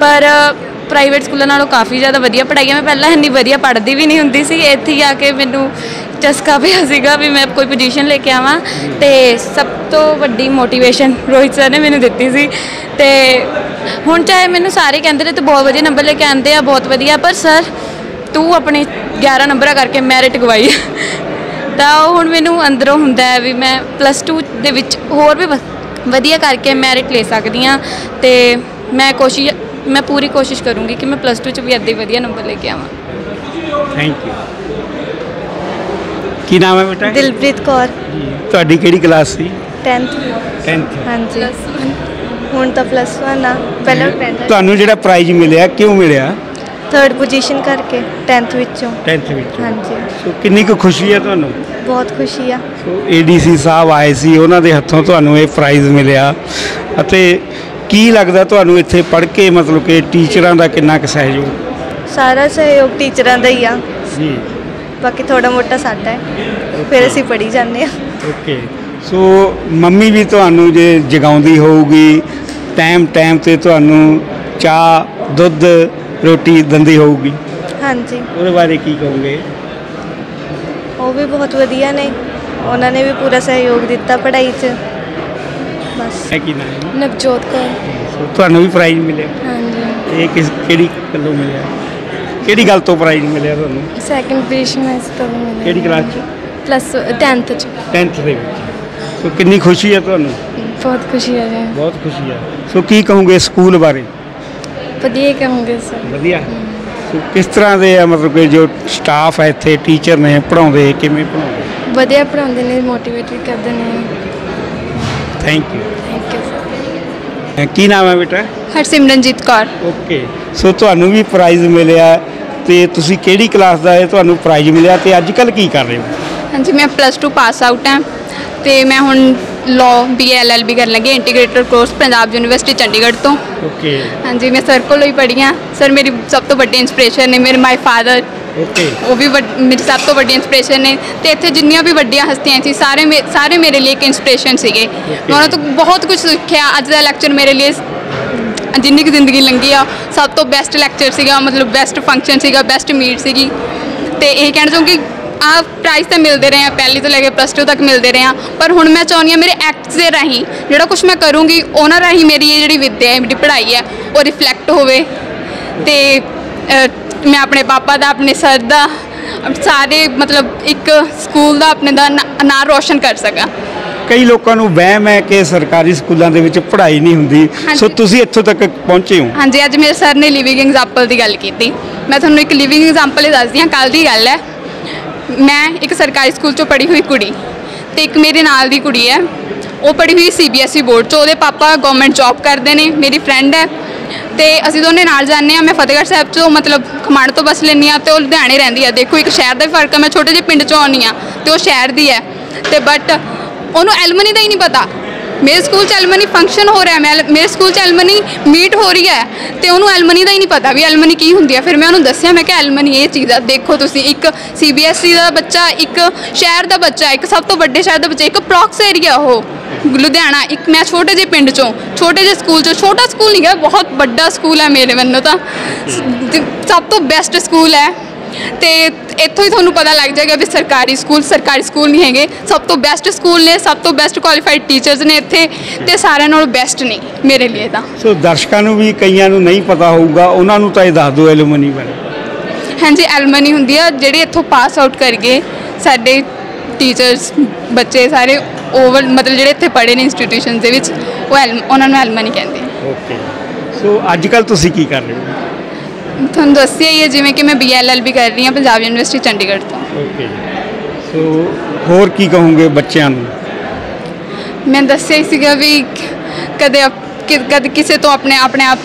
I: ਪਰ ਪ੍ਰਾਈਵੇਟ ਸਕੂਲਾਂ ਨਾਲੋਂ ਕਾਫੀ ਜ਼ਿਆਦਾ ਵਧੀਆ ਪੜ੍ਹਾਈ ਹੈ ਮੈਂ ਪਹਿਲਾਂ ਇੰਨੀ ਵਧੀਆ ਪੜ੍ਹਦੀ ਵੀ ਨਹੀਂ ਹੁੰਦੀ ਸੀ। ਇੱਥੇ ਹੀ ਆ ਕੇ ਮੈਨੂੰ ਚਸਕਾ ਪਿਆ ਸੀਗਾ ਵੀ ਮੈਂ ਕੋਈ ਪੋਜੀਸ਼ਨ ਲੈ ਕੇ ਆਵਾਂ। ਤੇ ਸਭ ਤੋਂ ਵੱਡੀ ਮੋਟੀਵੇਸ਼ਨ ਰੋਹਿਤ ਸਰ ਨੇ ਮੈਨੂੰ ਦਿੱਤੀ ਸੀ। ਤੇ ਹੁਣ ਚਾਹੇ ਮੈਨੂੰ ਸਾਰੇ ਕਹਿੰਦੇ ਨੇ, ਤੂੰ ਬਹੁਤ ਵਧੀਆ ਨੰਬਰ ਲੈ ਕੇ ਆਂਦੇ ਆ, ਬਹੁਤ ਵਧੀਆ। ਪਰ ਸਰ ਤੂੰ ਆਪਣੇ 11 ਨੰਬਰਾਂ ਕਰਕੇ ਮੈਰਿਟ ਗਵਾਈ। ਤਾਂ ਉਹ ਹੁਣ ਮੈਨੂੰ ਅੰਦਰੋਂ ਹੁੰਦਾ ਹੈ ਵੀ ਮੈਂ ਪਲੱਸ 2 ਦੇ ਵਿੱਚ ਹੋਰ ਵੀ ਵਧੀਆ ਕਰਕੇ ਮੈਰਿਟ ਲੈ ਸਕਦੀ ਹਾਂ ਤੇ ਮੈਂ ਕੋਸ਼ਿਸ਼ ਮੈਂ ਪੂਰੀ ਕੋਸ਼ਿਸ਼ ਕਰੂੰਗੀ ਕਿ ਮੈਂ ਪਲੱਸ 2 ਚ ਵੀ ਇੱਦਾਂ ਹੀ ਵਧੀਆ ਨੰਬਰ ਲੈ ਕੇ ਆਵਾਂ।
A: ਥੈਂਕ ਯੂ ਕੀ ਨਾਮ ਹੈ ਬੇਟਾ?
J: ਦਿਲਪ੍ਰੀਤ ਕੌਰ।
A: ਤੁਹਾਡੀ ਕਿਹੜੀ ਕਲਾਸ ਸੀ?
J: 10th
A: 10th
J: ਹਾਂਜੀ। ਹੁਣ ਤਾਂ ਪਲੱਸ 1 ਆ। ਪਹਿਲਾਂ 10th
A: ਤੁਹਾਨੂੰ ਜਿਹੜਾ ਪ੍ਰਾਈਜ਼ ਮਿਲਿਆ ਕਿਉਂ ਮਿਲਿਆ?
J: ਥਰਡ ਪੋਜੀਸ਼ਨ ਕਰਕੇ 10th ਵਿੱਚੋਂ।
A: 10th ਵਿੱਚ।
J: ਹਾਂਜੀ।
A: ਸੋ ਕਿੰਨੀ ਕੁ ਖੁਸ਼ੀ ਹੈ ਤੁਹਾਨੂੰ?
J: ਬਹੁਤ ਖੁਸ਼ੀ ਆ।
A: ਸੋ ਏਡੀਸੀ ਸਾਹਿਬ ਆਏ ਸੀ ਉਹਨਾਂ ਦੇ ਹੱਥੋਂ ਤੁਹਾਨੂੰ ਇਹ ਪ੍ਰਾਈਜ਼ ਮਿਲਿਆ। ਅਤੇ ਕੀ ਲੱਗਦਾ ਤੁਹਾਨੂੰ ਇੱਥੇ ਪੜ੍ਹ ਕੇ ਮਤਲਬ ਕਿ ਟੀਚਰਾਂ ਦਾ ਕਿੰਨਾ ਕੁ ਸਹਿਯੋਗ?
J: ਸਾਰਾ ਸਹਿਯੋਗ ਟੀਚਰਾਂ ਦਾ ਹੀ ਆ।
A: ਜੀ।
J: ਬਾਕੀ ਥੋੜਾ ਮੋਟਾ ਸਾਡਾ ਹੈ। ਫਿਰ ਅਸੀਂ ਪੜ੍ਹੀ ਜਾਂਦੇ ਆ।
A: ਓਕੇ ਸੋ ਮੰਮੀ ਵੀ ਤੁਹਾਨੂੰ ਜੇ ਜਗਾਉਂਦੀ ਹੋਊਗੀ ਟਾਈਮ ਟਾਈਮ ਤੇ ਤੁਹਾਨੂੰ ਚਾਹ ਦੁੱਧ ਰੋਟੀ ਦਿੰਦੀ ਹੋਊਗੀ।
J: ਹਾਂਜੀ।
A: ਉਹਦੇ ਬਾਰੇ ਕੀ ਕਹੋਗੇ?
J: ਉਹ ਵੀ ਬਹੁਤ ਵਧੀਆ ਨੇ। ਉਹਨਾਂ ਨੇ ਵੀ ਪੂਰਾ ਸਹਿਯੋਗ ਦਿੱਤਾ ਪੜ੍ਹਾਈ 'ਚ। ਬਸ।
A: ਹੈ ਕੀ ਨਾਮ? ਹੈ?
I: ਨਵਜੋਤ ਕੌਰ।
A: ਸੋ ਤੁਹਾਨੂੰ ਵੀ ਪ੍ਰਾਈਜ਼ ਮਿਲਿਆ?
I: ਹਾਂਜੀ।
A: ਇਹ ਕਿਸ ਕਿਹੜੀ ਗੱਲੋਂ ਮਿਲਿਆ? ਕਿਹੜੀ ਗੱਲ ਤੋਂ ਪ੍ਰਾਈਜ਼ ਮਿਲਿਆ ਤੁਹਾਨੂੰ?
I: ਸੈਕੰਡ ਪੋਜੀਸ਼ਨ ਇਸ ਤੋਂ ਮਿਲੀ
A: ਕਿਹੜੀ ਕਲਾਸ 'ਚ?
I: ਪਲੱਸ 10th ਚ।
A: 10th ਦੇ ਵਿੱਚ। ਸੋ ਕਿੰਨੀ ਖੁਸ਼ੀ ਹੈ ਤੁਹਾਨੂੰ?
I: ਬਹੁਤ ਖੁਸ਼ੀ ਹੈ ਜੀ।
A: ਬਹੁਤ ਖੁਸ਼ੀ ਹੈ। ਸੋ ਕੀ ਕਹੋਗੇ ਸਕੂਲ ਬਾਰੇ?
I: ਵਧੀਆ ਕਹਾਂਗੇ ਸਰ।
A: ਵਧੀਆ। ਸੋ ਕਿਸ ਤਰ੍ਹਾਂ ਦੇ ਆ ਮਤਲਬ ਕਿ ਜੋ ਸਟਾਫ ਹੈ ਇੱਥੇ ਟੀਚਰ ਨੇ ਪੜਾਉਂਦੇ ਕਿਵੇਂ ਪੜਾਉਂਦੇ
I: ਵਧੀਆ ਪੜਾਉਂਦੇ ਨੇ ਮੋਟੀਵੇਟ ਵੀ ਕਰਦੇ ਨੇ।
A: Thank you
I: thank you sir
A: ਕੀ ਨਾਮ ਹੈ ਬੇਟਾ?
I: ਹਰਸਿਮਰਨਜੀਤ ਕੌਰ।
A: ਓਕੇ ਸੋ ਤੁਹਾਨੂੰ ਵੀ ਪ੍ਰਾਈਜ਼ ਮਿਲਿਆ ਤੇ ਤੁਸੀਂ ਕਿਹੜੀ ਕਲਾਸ ਦਾ ਹੈ ਤੁਹਾਨੂੰ ਪ੍ਰਾਈਜ਼ ਮਿਲਿਆ ਤੇ ਅੱਜ ਕੱਲ ਕੀ ਕਰ ਰਹੇ ਹੋ?
K: ਹਾਂਜੀ ਮੈਂ ਪਲੱਸ 2 ਪਾਸ ਆਊਟ ਹਾਂ ਤੇ ਮੈਂ ਹੁਣ law B L L B ਕਰਨ ਲੱਗੀ integrated course Punjab university Chandigarh ਤੋਂ।
A: ਓਕੇ
K: ਹਾਂਜੀ ਮੈਂ ਸਰ ਕੋਲੋਂ ਹੀ ਪੜ੍ਹੀ ਹਾਂ। ਸਰ ਮੇਰੀ ਸਭ ਤੋਂ ਵੱਡੀ ਇਨਸਪੀਰੇਸ਼ਨ ਨੇ ਮੇਰੇ ਮਾਈ ਫਾਦਰ
A: ਓਕੇ
K: ਉਹ ਵੀ ਮੇਰੀ ਸਭ ਤੋਂ ਵੱਡੀ ਇਨਸਪੀਰੇਸ਼ਨ ਨੇ। ਤੇ ਇੱਥੇ ਜਿੰਨੀਆਂ ਵੀ ਵੱਡੀਆਂ ਹਸਤੀਆਂ ਸੀ ਸਾਰੇ ਸਾਰੇ ਮੇਰੇ ਲਈ ਇੱਕ ਇਨਸਪੀਰੇਸ਼ਨ ਸੀਗੇ। ਮੈਂ ਉਹਨਾਂ ਤੋਂ ਬਹੁਤ ਕੁਝ ਸਿੱਖਿਆ। ਅੱਜ ਦਾ ਲੈਕਚਰ ਮੇਰੇ ਲਈ ਜਿੰਨੀ ਕੁ ਜ਼ਿੰਦਗੀ ਲੰਘੀ ਆ ਸਭ ਤੋਂ ਬੈਸਟ ਲੈਕਚਰ ਸੀਗਾ ਮਤਲਬ ਬੈਸਟ ਫੰਕਸ਼ਨ ਸੀਗਾ ਬੈਸਟ ਮੀਟ ਸੀਗੀ। ਤੇ ਇਹ ਕਹਿਣਾ ਚਾਹੂੰਗੀ ਆ ਪ੍ਰਾਈਜ਼ ਤਾਂ ਮਿਲਦੇ ਰਹੇ ਆ ਪਹਿਲੀ ਤੋਂ ਲੈ ਕੇ ਪਲੱਸ 2 ਤੱਕ ਮਿਲਦੇ ਰਹੇ ਆ। ਪਰ ਹੁਣ ਮੈਂ ਚਾਹੁੰਦੀ ਆ ਮੇਰੇ ਐਕਟਸ ਦੇ ਰਾਹੀਂ ਜਿਹੜਾ ਕੁਝ ਮੈਂ ਕਰੂੰਗੀ ਉਹਨਾਂ ਰਾਹੀਂ ਮੇਰੀ ਇਹ ਜਿਹੜੀ ਵਿੱਦਿਆ ਹੈ ਮੇਰੀ ਪੜ੍ਹਾਈ ਹੈ ਉਹ ਰਿਫਲੈਕਟ ਹੋਵੇ। ਤੇ ਮੈਂ ਆਪਣੇ ਪਾਪਾ ਦਾ ਆਪਣੇ ਸਰ ਦਾ ਸਾਰੇ ਮਤਲਬ ਇੱਕ ਸਕੂਲ ਦਾ ਆਪਣੇ ਦਾ ਨਾ- ਰੋਸ਼ਨ ਕਰ ਸਕਾਂ।
A: ਕਈ ਲੋਕਾਂ ਨੂੰ ਵਹਿਮ ਹੈ ਕਿ ਸਰਕਾਰੀ ਸਕੂਲਾਂ ਦੇ ਵਿੱਚ ਪੜ੍ਹਾਈ ਨਹੀਂ ਹੁੰਦੀ। ਸੋ ਤੁਸੀਂ ਇੱਥੋਂ ਤੱਕ ਪਹੁੰਚੇ ਹੋ?
K: ਹਾਂਜੀ ਅੱਜ ਮੇਰੇ ਸਰ ਨੇ ਲਿਵਿੰਗ ਐਗਜ਼ਾਮਪਲ ਦੀ ਗੱਲ ਕੀਤੀ। ਮੈਂ ਤੁਹਾਨੂੰ ਇੱਕ ਲਿਵਿੰਗ ਐਗਜ਼ਾਮਪਲ ਹੀ ਦੱਸਦੀ ਹਾਂ ਕੱਲ ਦੀ ਗੱਲ ਹੈ। ਮੈਂ ਇੱਕ ਸਰਕਾਰੀ ਸਕੂਲ ਚੋਂ ਪੜ੍ਹੀ ਹੋਈ ਕੁੜੀ ਤੇ ਇੱਕ ਮੇਰੇ ਨਾਲ ਦੀ ਕੁੜੀ ਹੈ। ਉਹ ਪੜ੍ਹੀ ਹੋਈ ਸੀਬੀਐਸਈ ਬੋਰਡ ਚੋਂ। ਉਹਦੇ ਪਾਪਾ ਗਵਰਨਮੈਂਟ ਜੌਬ ਕਰਦੇ ਨੇ, ਮੇਰੀ ਫਰੈਂਡ ਹੈ। ਤੇ ਅਸੀਂ ਦੋਨੇ ਨਾਲ ਜਾਂਦੇ ਆ ਮੈਂ ਫਤਿਹਗੜ੍ਹ ਸਾਹਿਬ ਚੋਂ ਮਤਲਬ ਖਮਾਣ ਤੋਂ ਬੱਸ ਲੈਂਦੀ ਆ ਤੇ ਉਹ ਲੁਧਿਆਣੇ ਰਹਿੰਦੀ ਆ ਦੇਖੋ, ਇੱਕ ਸ਼ਹਿਰ ਦਾ ਹੀ ਫ਼ਰਕ ਆ ਮੈਂ ਛੋਟੇ ਜਿਹੇ ਪਿੰਡ ਚੋਂ ਆਉਂਦੀ ਆ ਤੇ ਉਹ ਸ਼ਹਿਰ ਦੀ ਹੈ। ਤੇ ਬਟ ਉਹਨੂੰ ਐਲਮਨੀ ਦਾ ਹੀ ਨਹੀਂ ਪਤਾ। ਮੇਰੇ ਸਕੂਲ ਚ ਐਲਮਨੀ ਫੰਕਸ਼ਨ ਹੋ ਰਿਹਾ, ਮੈਂ ਮੇਰੇ ਸਕੂਲ ਚ ਐਲਮਨੀ ਮੀਟ ਹੋ ਰਹੀ ਹੈ ਤੇ ਉਹਨੂੰ ਐਲਮਨੀ ਦਾ ਹੀ ਨਹੀਂ ਪਤਾ ਵੀ ਐਲਮਨੀ ਕੀ ਹੁੰਦੀ ਹੈ। ਫਿਰ ਮੈਂ ਉਹਨੂੰ ਦੱਸਿਆ, ਮੈਂ ਕਿ ਐਲਮਨੀ ਇਹ ਚੀਜ਼ ਆ, ਦੇਖੋ ਤੁਸੀਂ, ਇੱਕ ਸੀਬੀਐਸਈ ਦਾ ਬੱਚਾ, ਇੱਕ ਸ਼ਹਿਰ ਦਾ ਬੱਚਾ, ਇੱਕ ਸਭ ਤੋਂ ਵੱਡੇ ਸ਼ਹਿਰ ਦਾ ਬੱਚਾ, ਇੱਕ ਪ੍ਰੌਕਸ ਏਰੀਆ ਉਹ, ਲੁਧਿਆਣਾ, ਇੱਕ ਮੈਂ ਛੋਟੇ ਜਿਹੇ ਪਿੰਡ ਚੋਂ, ਛੋਟੇ ਜਿਹੇ ਸਕੂਲ ਚੋਂ, ਛੋਟਾ ਸਕੂਲ ਨਹੀਂ ਹੈ ਬਹੁਤ ਵੱਡਾ ਸਕੂਲ ਹੈ ਮੇਰੇ ਵੱਲੋਂ ਤਾਂ। ਸਭ ਤੋਂ ਬੈਸਟ ਸਕੂਲ ਹੈ। ਤੇ ਇੱਥੋਂ ਹੀ ਤੁਹਾਨੂੰ ਪਤਾ ਲੱਗ ਜਾਏਗਾ ਵੀ ਸਰਕਾਰੀ ਸਕੂਲ ਸਰਕਾਰੀ ਸਕੂਲ ਨਹੀਂ ਹੈਗੇ। ਸਭ ਤੋਂ ਬੈਸਟ ਸਕੂਲ ਨੇ ਸਭ ਤੋਂ ਬੈਸਟ ਕੁਆਲੀਫਾਈਡ ਟੀਚਰਸ ਨੇ ਇੱਥੇ ਤੇ ਸਾਰਿਆਂ ਨਾਲੋਂ ਬੈਸਟ ਨੇ ਮੇਰੇ ਲਈ ਤਾਂ।
A: ਸੋ ਦਰਸ਼ਕਾਂ ਨੂੰ ਵੀ ਕਈਆਂ ਨੂੰ ਨਹੀਂ ਪਤਾ ਹੋਊਗਾ ਉਹਨਾਂ ਨੂੰ ਤਾਂ ਇਹ ਦੱਸ ਦਿਓ ਐਲੂਮਨੀ ਬਾਰੇ।
K: ਹਾਂਜੀ ਐਲਮਨੀ ਹੁੰਦੀ ਆ ਜਿਹੜੇ ਇੱਥੋਂ ਪਾਸ ਆਊਟ ਕਰ ਗਏ ਸਾਡੇ ਟੀਚਰਸ ਬੱਚੇ ਸਾਰੇ ਓਵਰ ਮਤਲਬ ਜਿਹੜੇ ਇੱਥੇ ਪੜ੍ਹੇ ਨੇ ਇੰਸਟੀਟਿਊਸ਼ਨਸ ਦੇ ਵਿੱਚ ਉਹ ਉਹਨਾਂ ਨੂੰ ਐਲਮਨੀ ਕਹਿੰਦੇ
A: ਓਕੇ ਸੋ ਅੱਜ ਕੱਲ ਤੁਸੀਂ ਕੀ ਕਰ ਰਹੇ ਹੋ?
K: ਤੁਹਾਨੂੰ ਦੱਸਿਆ ਹੀ ਹੈ ਜਿਵੇਂ ਕਿ ਮੈਂ ਬੀਐਲਐਲ ਕਰ ਰਹੀ ਹਾਂ ਪੰਜਾਬ ਯੂਨੀਵਰਸਿਟੀ ਚੰਡੀਗੜ੍ਹ ਤੋਂ।
A: ਓਕੇ ਸੋ ਹੋਰ ਕੀ ਕਹੋਗੇ ਬੱਚਿਆਂ ਨੂੰ?
K: ਮੈਂ ਦੱਸਿਆ ਹੀ ਸੀਗਾ ਵੀ ਕਦੇ ਕਦੇ ਕਿਸੇ ਤੋਂ ਆਪਣੇ ਆਪਣੇ ਆਪ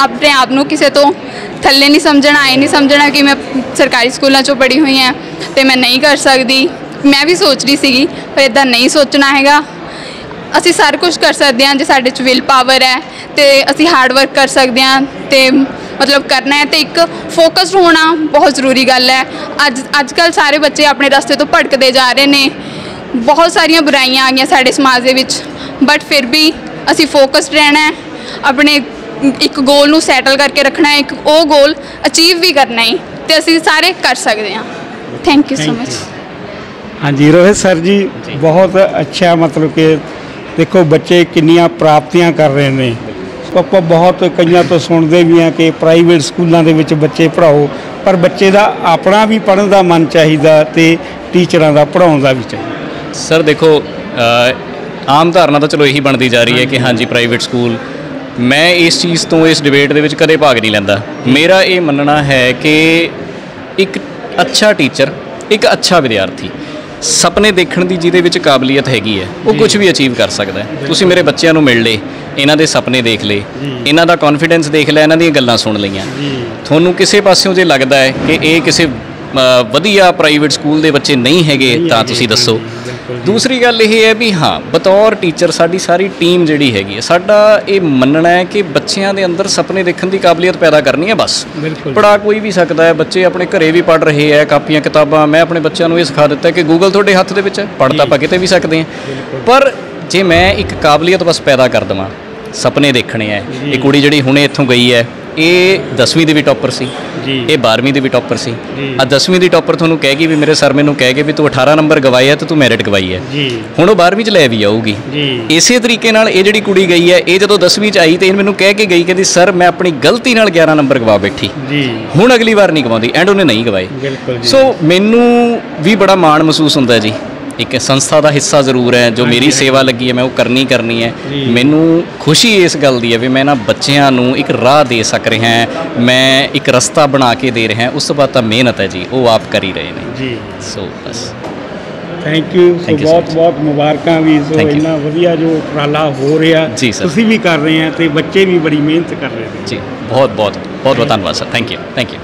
K: ਆਪਣੇ ਆਪ ਨੂੰ ਕਿਸੇ ਤੋਂ ਥੱਲੇ ਨਹੀਂ ਸਮਝਣਾ ਇਹ ਨਹੀਂ ਸਮਝਣਾ ਕਿ ਮੈਂ ਸਰਕਾਰੀ ਸਕੂਲਾਂ 'ਚੋਂ ਪੜ੍ਹੀ ਹੋਈ ਹਾਂ ਤੇ ਮੈਂ ਨਹੀਂ ਕਰ ਸਕਦੀ। ਮੈਂ ਵੀ ਸੋਚ ਰਹੀ ਸੀਗੀ ਪਰ ਇਦਾਂ ਨਹੀਂ ਸੋਚਣਾ ਹੈਗਾ। ਅਸੀਂ ਸਾਰਾ ਕੁਝ ਕਰ ਸਕਦੇ ਹਾਂ ਜੇ ਸਾਡੇ 'ਚ ਵਿਲ ਪਾਵਰ ਹੈ ਤੇ ਅਸੀਂ ਹਾਰਡ ਵਰਕ ਕਰ ਸਕਦੇ ਹਾਂ ਤੇ ਮਤਲਬ ਕਰਨਾ ਹੈ ਤੇ ਇੱਕ ਫੋਕਸਡ ਹੋਣਾ ਬਹੁਤ ਜ਼ਰੂਰੀ ਗੱਲ ਹੈ। ਅੱਜ ਅੱਜ ਕੱਲ ਸਾਰੇ ਬੱਚੇ ਆਪਣੇ ਰਸਤੇ ਤੋਂ ਭਟਕਦੇ ਜਾ ਰਹੇ ਨੇ। ਬਹੁਤ ਸਾਰੀਆਂ ਬੁਰਾਈਆਂ ਆ ਗਈਆਂ ਸਾਡੇ ਸਮਾਜ ਦੇ ਵਿੱਚ। ਬਟ ਫਿਰ ਵੀ ਅਸੀਂ ਫੋਕਸਡ ਰਹਿਣਾ ਹੈ। ਆਪਣੇ ਇੱਕ ਗੋਲ ਨੂੰ ਸੈਟਲ ਕਰਕੇ ਰੱਖਣਾ ਹੈ। ਇੱਕ ਉਹ ਗੋਲ ਅਚੀਵ ਵੀ ਕਰਨਾ ਹੈ ਤੇ ਅਸੀਂ ਸਾਰੇ ਕਰ ਸਕਦੇ ਹਾਂ। ਥੈਂਕ ਯੂ ਸੋ ਮਚ
A: ਹਾਂਜੀ ਰੋਹਿਤ ਸਰ ਜੀ। ਬਹੁਤ ਅੱਛਾ ਮਤਲਬ ਕਿ ਦੇਖੋ ਬੱਚੇ ਕਿੰਨੀਆਂ ਪ੍ਰਾਪਤੀਆਂ ਕਰ ਰਹੇ ਨੇ। ਆਪਾਂ ਬਹੁਤ ਕਈਆਂ ਤੋਂ ਸੁਣਦੇ ਵੀ ਆ ਕਿ ਪ੍ਰਾਈਵੇਟ ਸਕੂਲਾਂ ਦੇ ਵਿੱਚ ਬੱਚੇ ਪੜਾਓ ਪਰ ਬੱਚੇ ਦਾ ਆਪਣਾ ਵੀ ਪੜ੍ਹਨ ਦਾ ਮਨ ਚਾਹੀਦਾ ਤੇ ਟੀਚਰਾਂ ਦਾ ਪੜਾਉਣ ਦਾ ਵੀ ਚਾਹੀਦਾ।
B: ਸਰ ਦੇਖੋ ਆਮ ਧਾਰਨਾ ਤਾਂ ਚਲੋ ਇਹੀ ਬਣਦੀ ਜਾ ਰਹੀ ਹੈ ਕਿ ਹਾਂਜੀ ਪ੍ਰਾਈਵੇਟ ਸਕੂਲ ਮੈਂ ਇਸ ਚੀਜ਼ ਤੋਂ, ਇਸ ਡਿਬੇਟ ਦੇ ਵਿੱਚ ਕਦੇ ਭਾਗ ਨਹੀਂ ਲੈਂਦਾ। ਮੇਰਾ ਇਹ ਮੰਨਣਾ ਹੈ ਕਿ ਇੱਕ ਅੱਛਾ ਟੀਚਰ ਇੱਕ ਅੱਛਾ ਵਿਦਿਆਰਥੀ ਸੁਪਨੇ ਦੇਖਣ ਦੀ ਜਿਹਦੇ ਵਿੱਚ ਕਾਬਲੀਅਤ ਹੈਗੀ ਹੈ ਉਹ ਕੁਝ ਵੀ ਅਚੀਵ ਕਰ ਸਕਦਾ ਹੈ। ਤੁਸੀਂ ਮੇਰੇ ਬੱਚਿਆਂ ਨੂੰ ਮਿਲ ਲਏ ਇਹਨਾਂ ਦੇ ਸੁਪਨੇ ਦੇਖ ਲਏ ਇਹਨਾਂ ਦਾ ਕੌਨਫੀਡੈਂਸ ਦੇਖ ਲਿਆ ਇਹਨਾਂ ਦੀਆਂ ਗੱਲਾਂ ਸੁਣ ਲਈਆਂ। ਤੁਹਾਨੂੰ ਕਿਸੇ ਪਾਸਿਓਂ ਜੇ ਲੱਗਦਾ ਹੈ ਕਿ ਇਹ ਕਿਸੇ ਵਧੀਆ ਪ੍ਰਾਈਵੇਟ ਸਕੂਲ ਦੇ ਬੱਚੇ ਨਹੀਂ ਹੈਗੇ ਤਾਂ ਤੁਸੀਂ ਦੱਸੋ। ਦੂਸਰੀ ਗੱਲ ਇਹ ਹੈ ਵੀ ਹਾਂ ਬਤੌਰ ਟੀਚਰ ਸਾਡੀ ਸਾਰੀ ਟੀਮ ਜਿਹੜੀ ਹੈਗੀ ਹੈ ਸਾਡਾ ਇਹ ਮੰਨਣਾ ਹੈ ਕਿ ਬੱਚਿਆਂ ਦੇ ਅੰਦਰ ਸੁਪਨੇ ਦੇਖਣ ਦੀ ਕਾਬਲੀਅਤ ਪੈਦਾ ਕਰਨੀ ਹੈ ਬਸ। ਪੜਾ ਕੋਈ ਵੀ ਸਕਦਾ ਹੈ ਬੱਚੇ ਆਪਣੇ ਘਰੇ ਵੀ ਪੜ ਰਹੇ ਹੈ ਕਾਪੀਆਂ ਕਿਤਾਬਾਂ ਮੈਂ ਆਪਣੇ ਬੱਚਿਆਂ ਨੂੰ ਇਹ ਸਿਖਾ ਦਿੱਤਾ ਕਿ ਗੂਗਲ ਤੁਹਾਡੇ ਹੱਥ ਦੇ ਵਿੱਚ ਹੈ ਪੜ ਤਾਂ ਆਪਾਂ ਕਿਤੇ ਵੀ ਸਕਦੇ ਹਾਂ। ਪਰ ਜੇ ਮੈਂ ਇੱਕ ਕਾਬਲੀਅਤ ਬਸ ਪੈਦਾ ਕਰ ਦਵਾਂ ਸੁਪਨੇ ਦੇਖਣੇ ਹੈ ਇਹ ਕੁੜੀ ਜਿਹੜੀ ਹੁਣੇ ਇੱਥੋਂ ਗਈ ਹੈ ਇਹ 10ਵੀਂ ਦੀ ਵੀ ਟੌਪਰ ਸੀ।
A: ਜੀ।
B: ਇਹ 12ਵੀਂ ਦੀ ਵੀ ਟੌਪਰ ਸੀ। ਆ 10ਵੀਂ ਦੀ ਟੌਪਰ ਤੁਹਾਨੂੰ ਕਹਿ ਗਈ ਵੀ ਮੇਰੇ ਸਰ ਮੈਨੂੰ ਕਹਿ ਗਏ ਵੀ ਤੂੰ 18 ਨੰਬਰ ਗਵਾਏ ਆ ਤੇ ਤੂੰ ਮੈਰਿਟ ਗਵਾਈ ਹੈ।
A: ਜੀ।
B: ਹੁਣ ਉਹ 12ਵੀਂ ਚ ਲੈ ਵੀ ਆਊਗੀ।
A: ਜੀ।
B: ਇਸੇ ਤਰੀਕੇ ਨਾਲ ਇਹ ਜਿਹੜੀ ਕੁੜੀ ਗਈ ਹੈ ਇਹ ਜਦੋਂ 10ਵੀਂ ਚ ਆਈ ਤੇ ਇਹ ਮੈਨੂੰ ਕਹਿ ਕੇ ਗਈ ਕਹਿੰਦੀ ਸਰ ਮੈਂ ਆਪਣੀ ਗਲਤੀ ਨਾਲ 11 ਨੰਬਰ ਗਵਾ ਬੈਠੀ।
A: ਜੀ।
B: ਹੁਣ ਅਗਲੀ ਵਾਰ ਨਹੀਂ ਗਵਾਉਂਦੀ ਐਂਡ ਉਹਨੇ ਨਹੀਂ ਗਵਾਏ
A: ਬਿਲਕੁਲ ਜੀ।
B: ਸੋ ਮੈਨੂੰ ਵੀ ਬੜਾ ਮਾਣ ਮਹਿਸੂਸ ਹੁੰਦਾ ਜੀ। ਇੱਕ ਸੰਸਥਾ ਦਾ ਹਿੱਸਾ ਜ਼ਰੂਰ ਹੈ ਜੋ ਮੇਰੀ ਸੇਵਾ ਲੱਗੀ ਹੈ ਮੈਂ ਉਹ ਕਰਨੀ ਕਰਨੀ ਹੈ। ਮੈਨੂੰ ਖੁਸ਼ੀ ਇਸ ਗੱਲ ਦੀ ਹੈ ਵੀ ਮੈਂ ਇਹਨਾਂ ਬੱਚਿਆਂ ਨੂੰ ਇੱਕ ਰਾਹ ਦੇ ਸਕ ਰਿਹਾ ਹਾਂ ਮੈਂ ਇੱਕ ਰਸਤਾ ਬਣਾ ਕੇ ਦੇ ਰਿਹਾ ਉਸ ਤੋਂ ਬਾਅਦ ਤਾਂ ਮਿਹਨਤ ਹੈ ਜੀ ਉਹ ਆਪ ਕਰ ਹੀ ਰਹੇ ਨੇ।
A: ਜੀ।
B: ਸੋ ਬਸ।
A: ਥੈਂਕ ਯੂ ਸੋ ਬਹੁਤ. ਬਹੁਤ ਮੁਬਾਰਕਾਂ ਵੀ ਸੋ. ਇੰਨਾ ਵਧੀਆ ਜੋ ਉਪਰਾਲਾ ਹੋ ਰਿਹਾ. ਤੁਸੀਂ ਵੀ ਕਰ ਰਹੇ ਆ ਤੇ ਬੱਚੇ ਵੀ ਬੜੀ ਮਿਹਨਤ ਕਰ ਰਹੇ ਨੇ।
B: ਜੀ ਬਹੁਤ ਬਹੁਤ ਬਹੁਤ ਬਹੁਤ ਧੰਨਵਾਦ
L: sir thank you thank you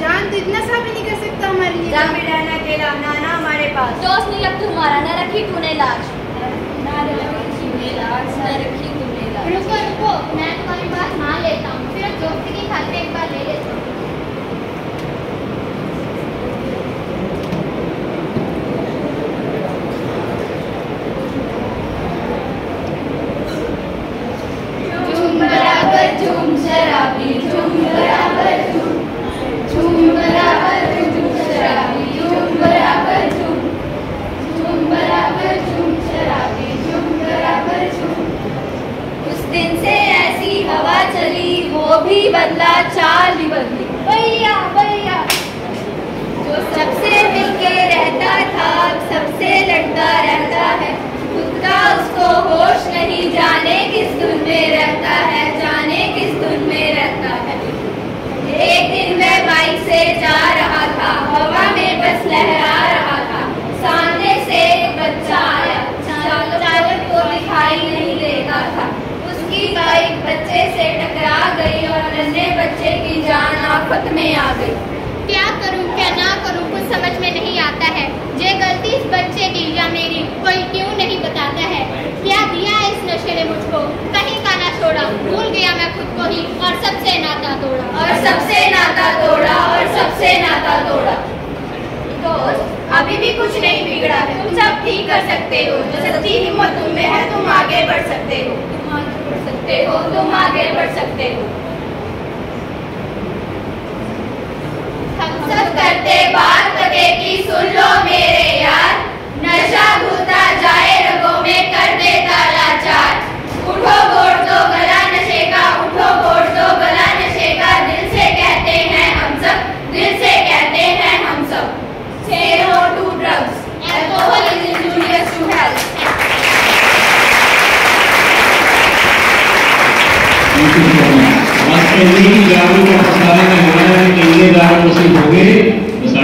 L: جان تو اتنا سا بھی نہیں کر سکتا ہمارے لیے جان میں رہنا اکیلا نانا ہمارے پاس دوست نہیں اب تمہارا نہ رکھی تو نے لاش نہ رکھی نے
M: لاش نہ رکھی تو نے لاش رکو رکو میں تمہاری بات مان لیتا ہوں پھر دوستی کی خاطر ایک بار لے لیتا ہوں سب سے ناتا توڑا اور سب سے ناتا توڑا اور سب سے ناتا توڑا دوست ابھی بھی کچھ نہیں بگڑا ہے۔ تم سب ٹھیک کر سکتے ہو۔ جو سچی ہمت تم میں ہے، تم آگے بڑھ سکتے ہو۔ تم آگے بڑھ سکتے ہو۔ ہم سب کرتے بات، پتے کی سن لو میرے یار۔ نشہ گھوتا جائے رگوں میں، کر دیتا لاچار۔ اٹھو گوڑ دو گھر ਇੰਨੇ ਹੀ ਜਾਗਰੂਕ ਸਾਰੇ ਮਹਿਮਾਨਾਂ
B: ਨੇ ਇੰਨੇ ਜਾਗਰੂਕ ਅਸੀਂ ਹੋ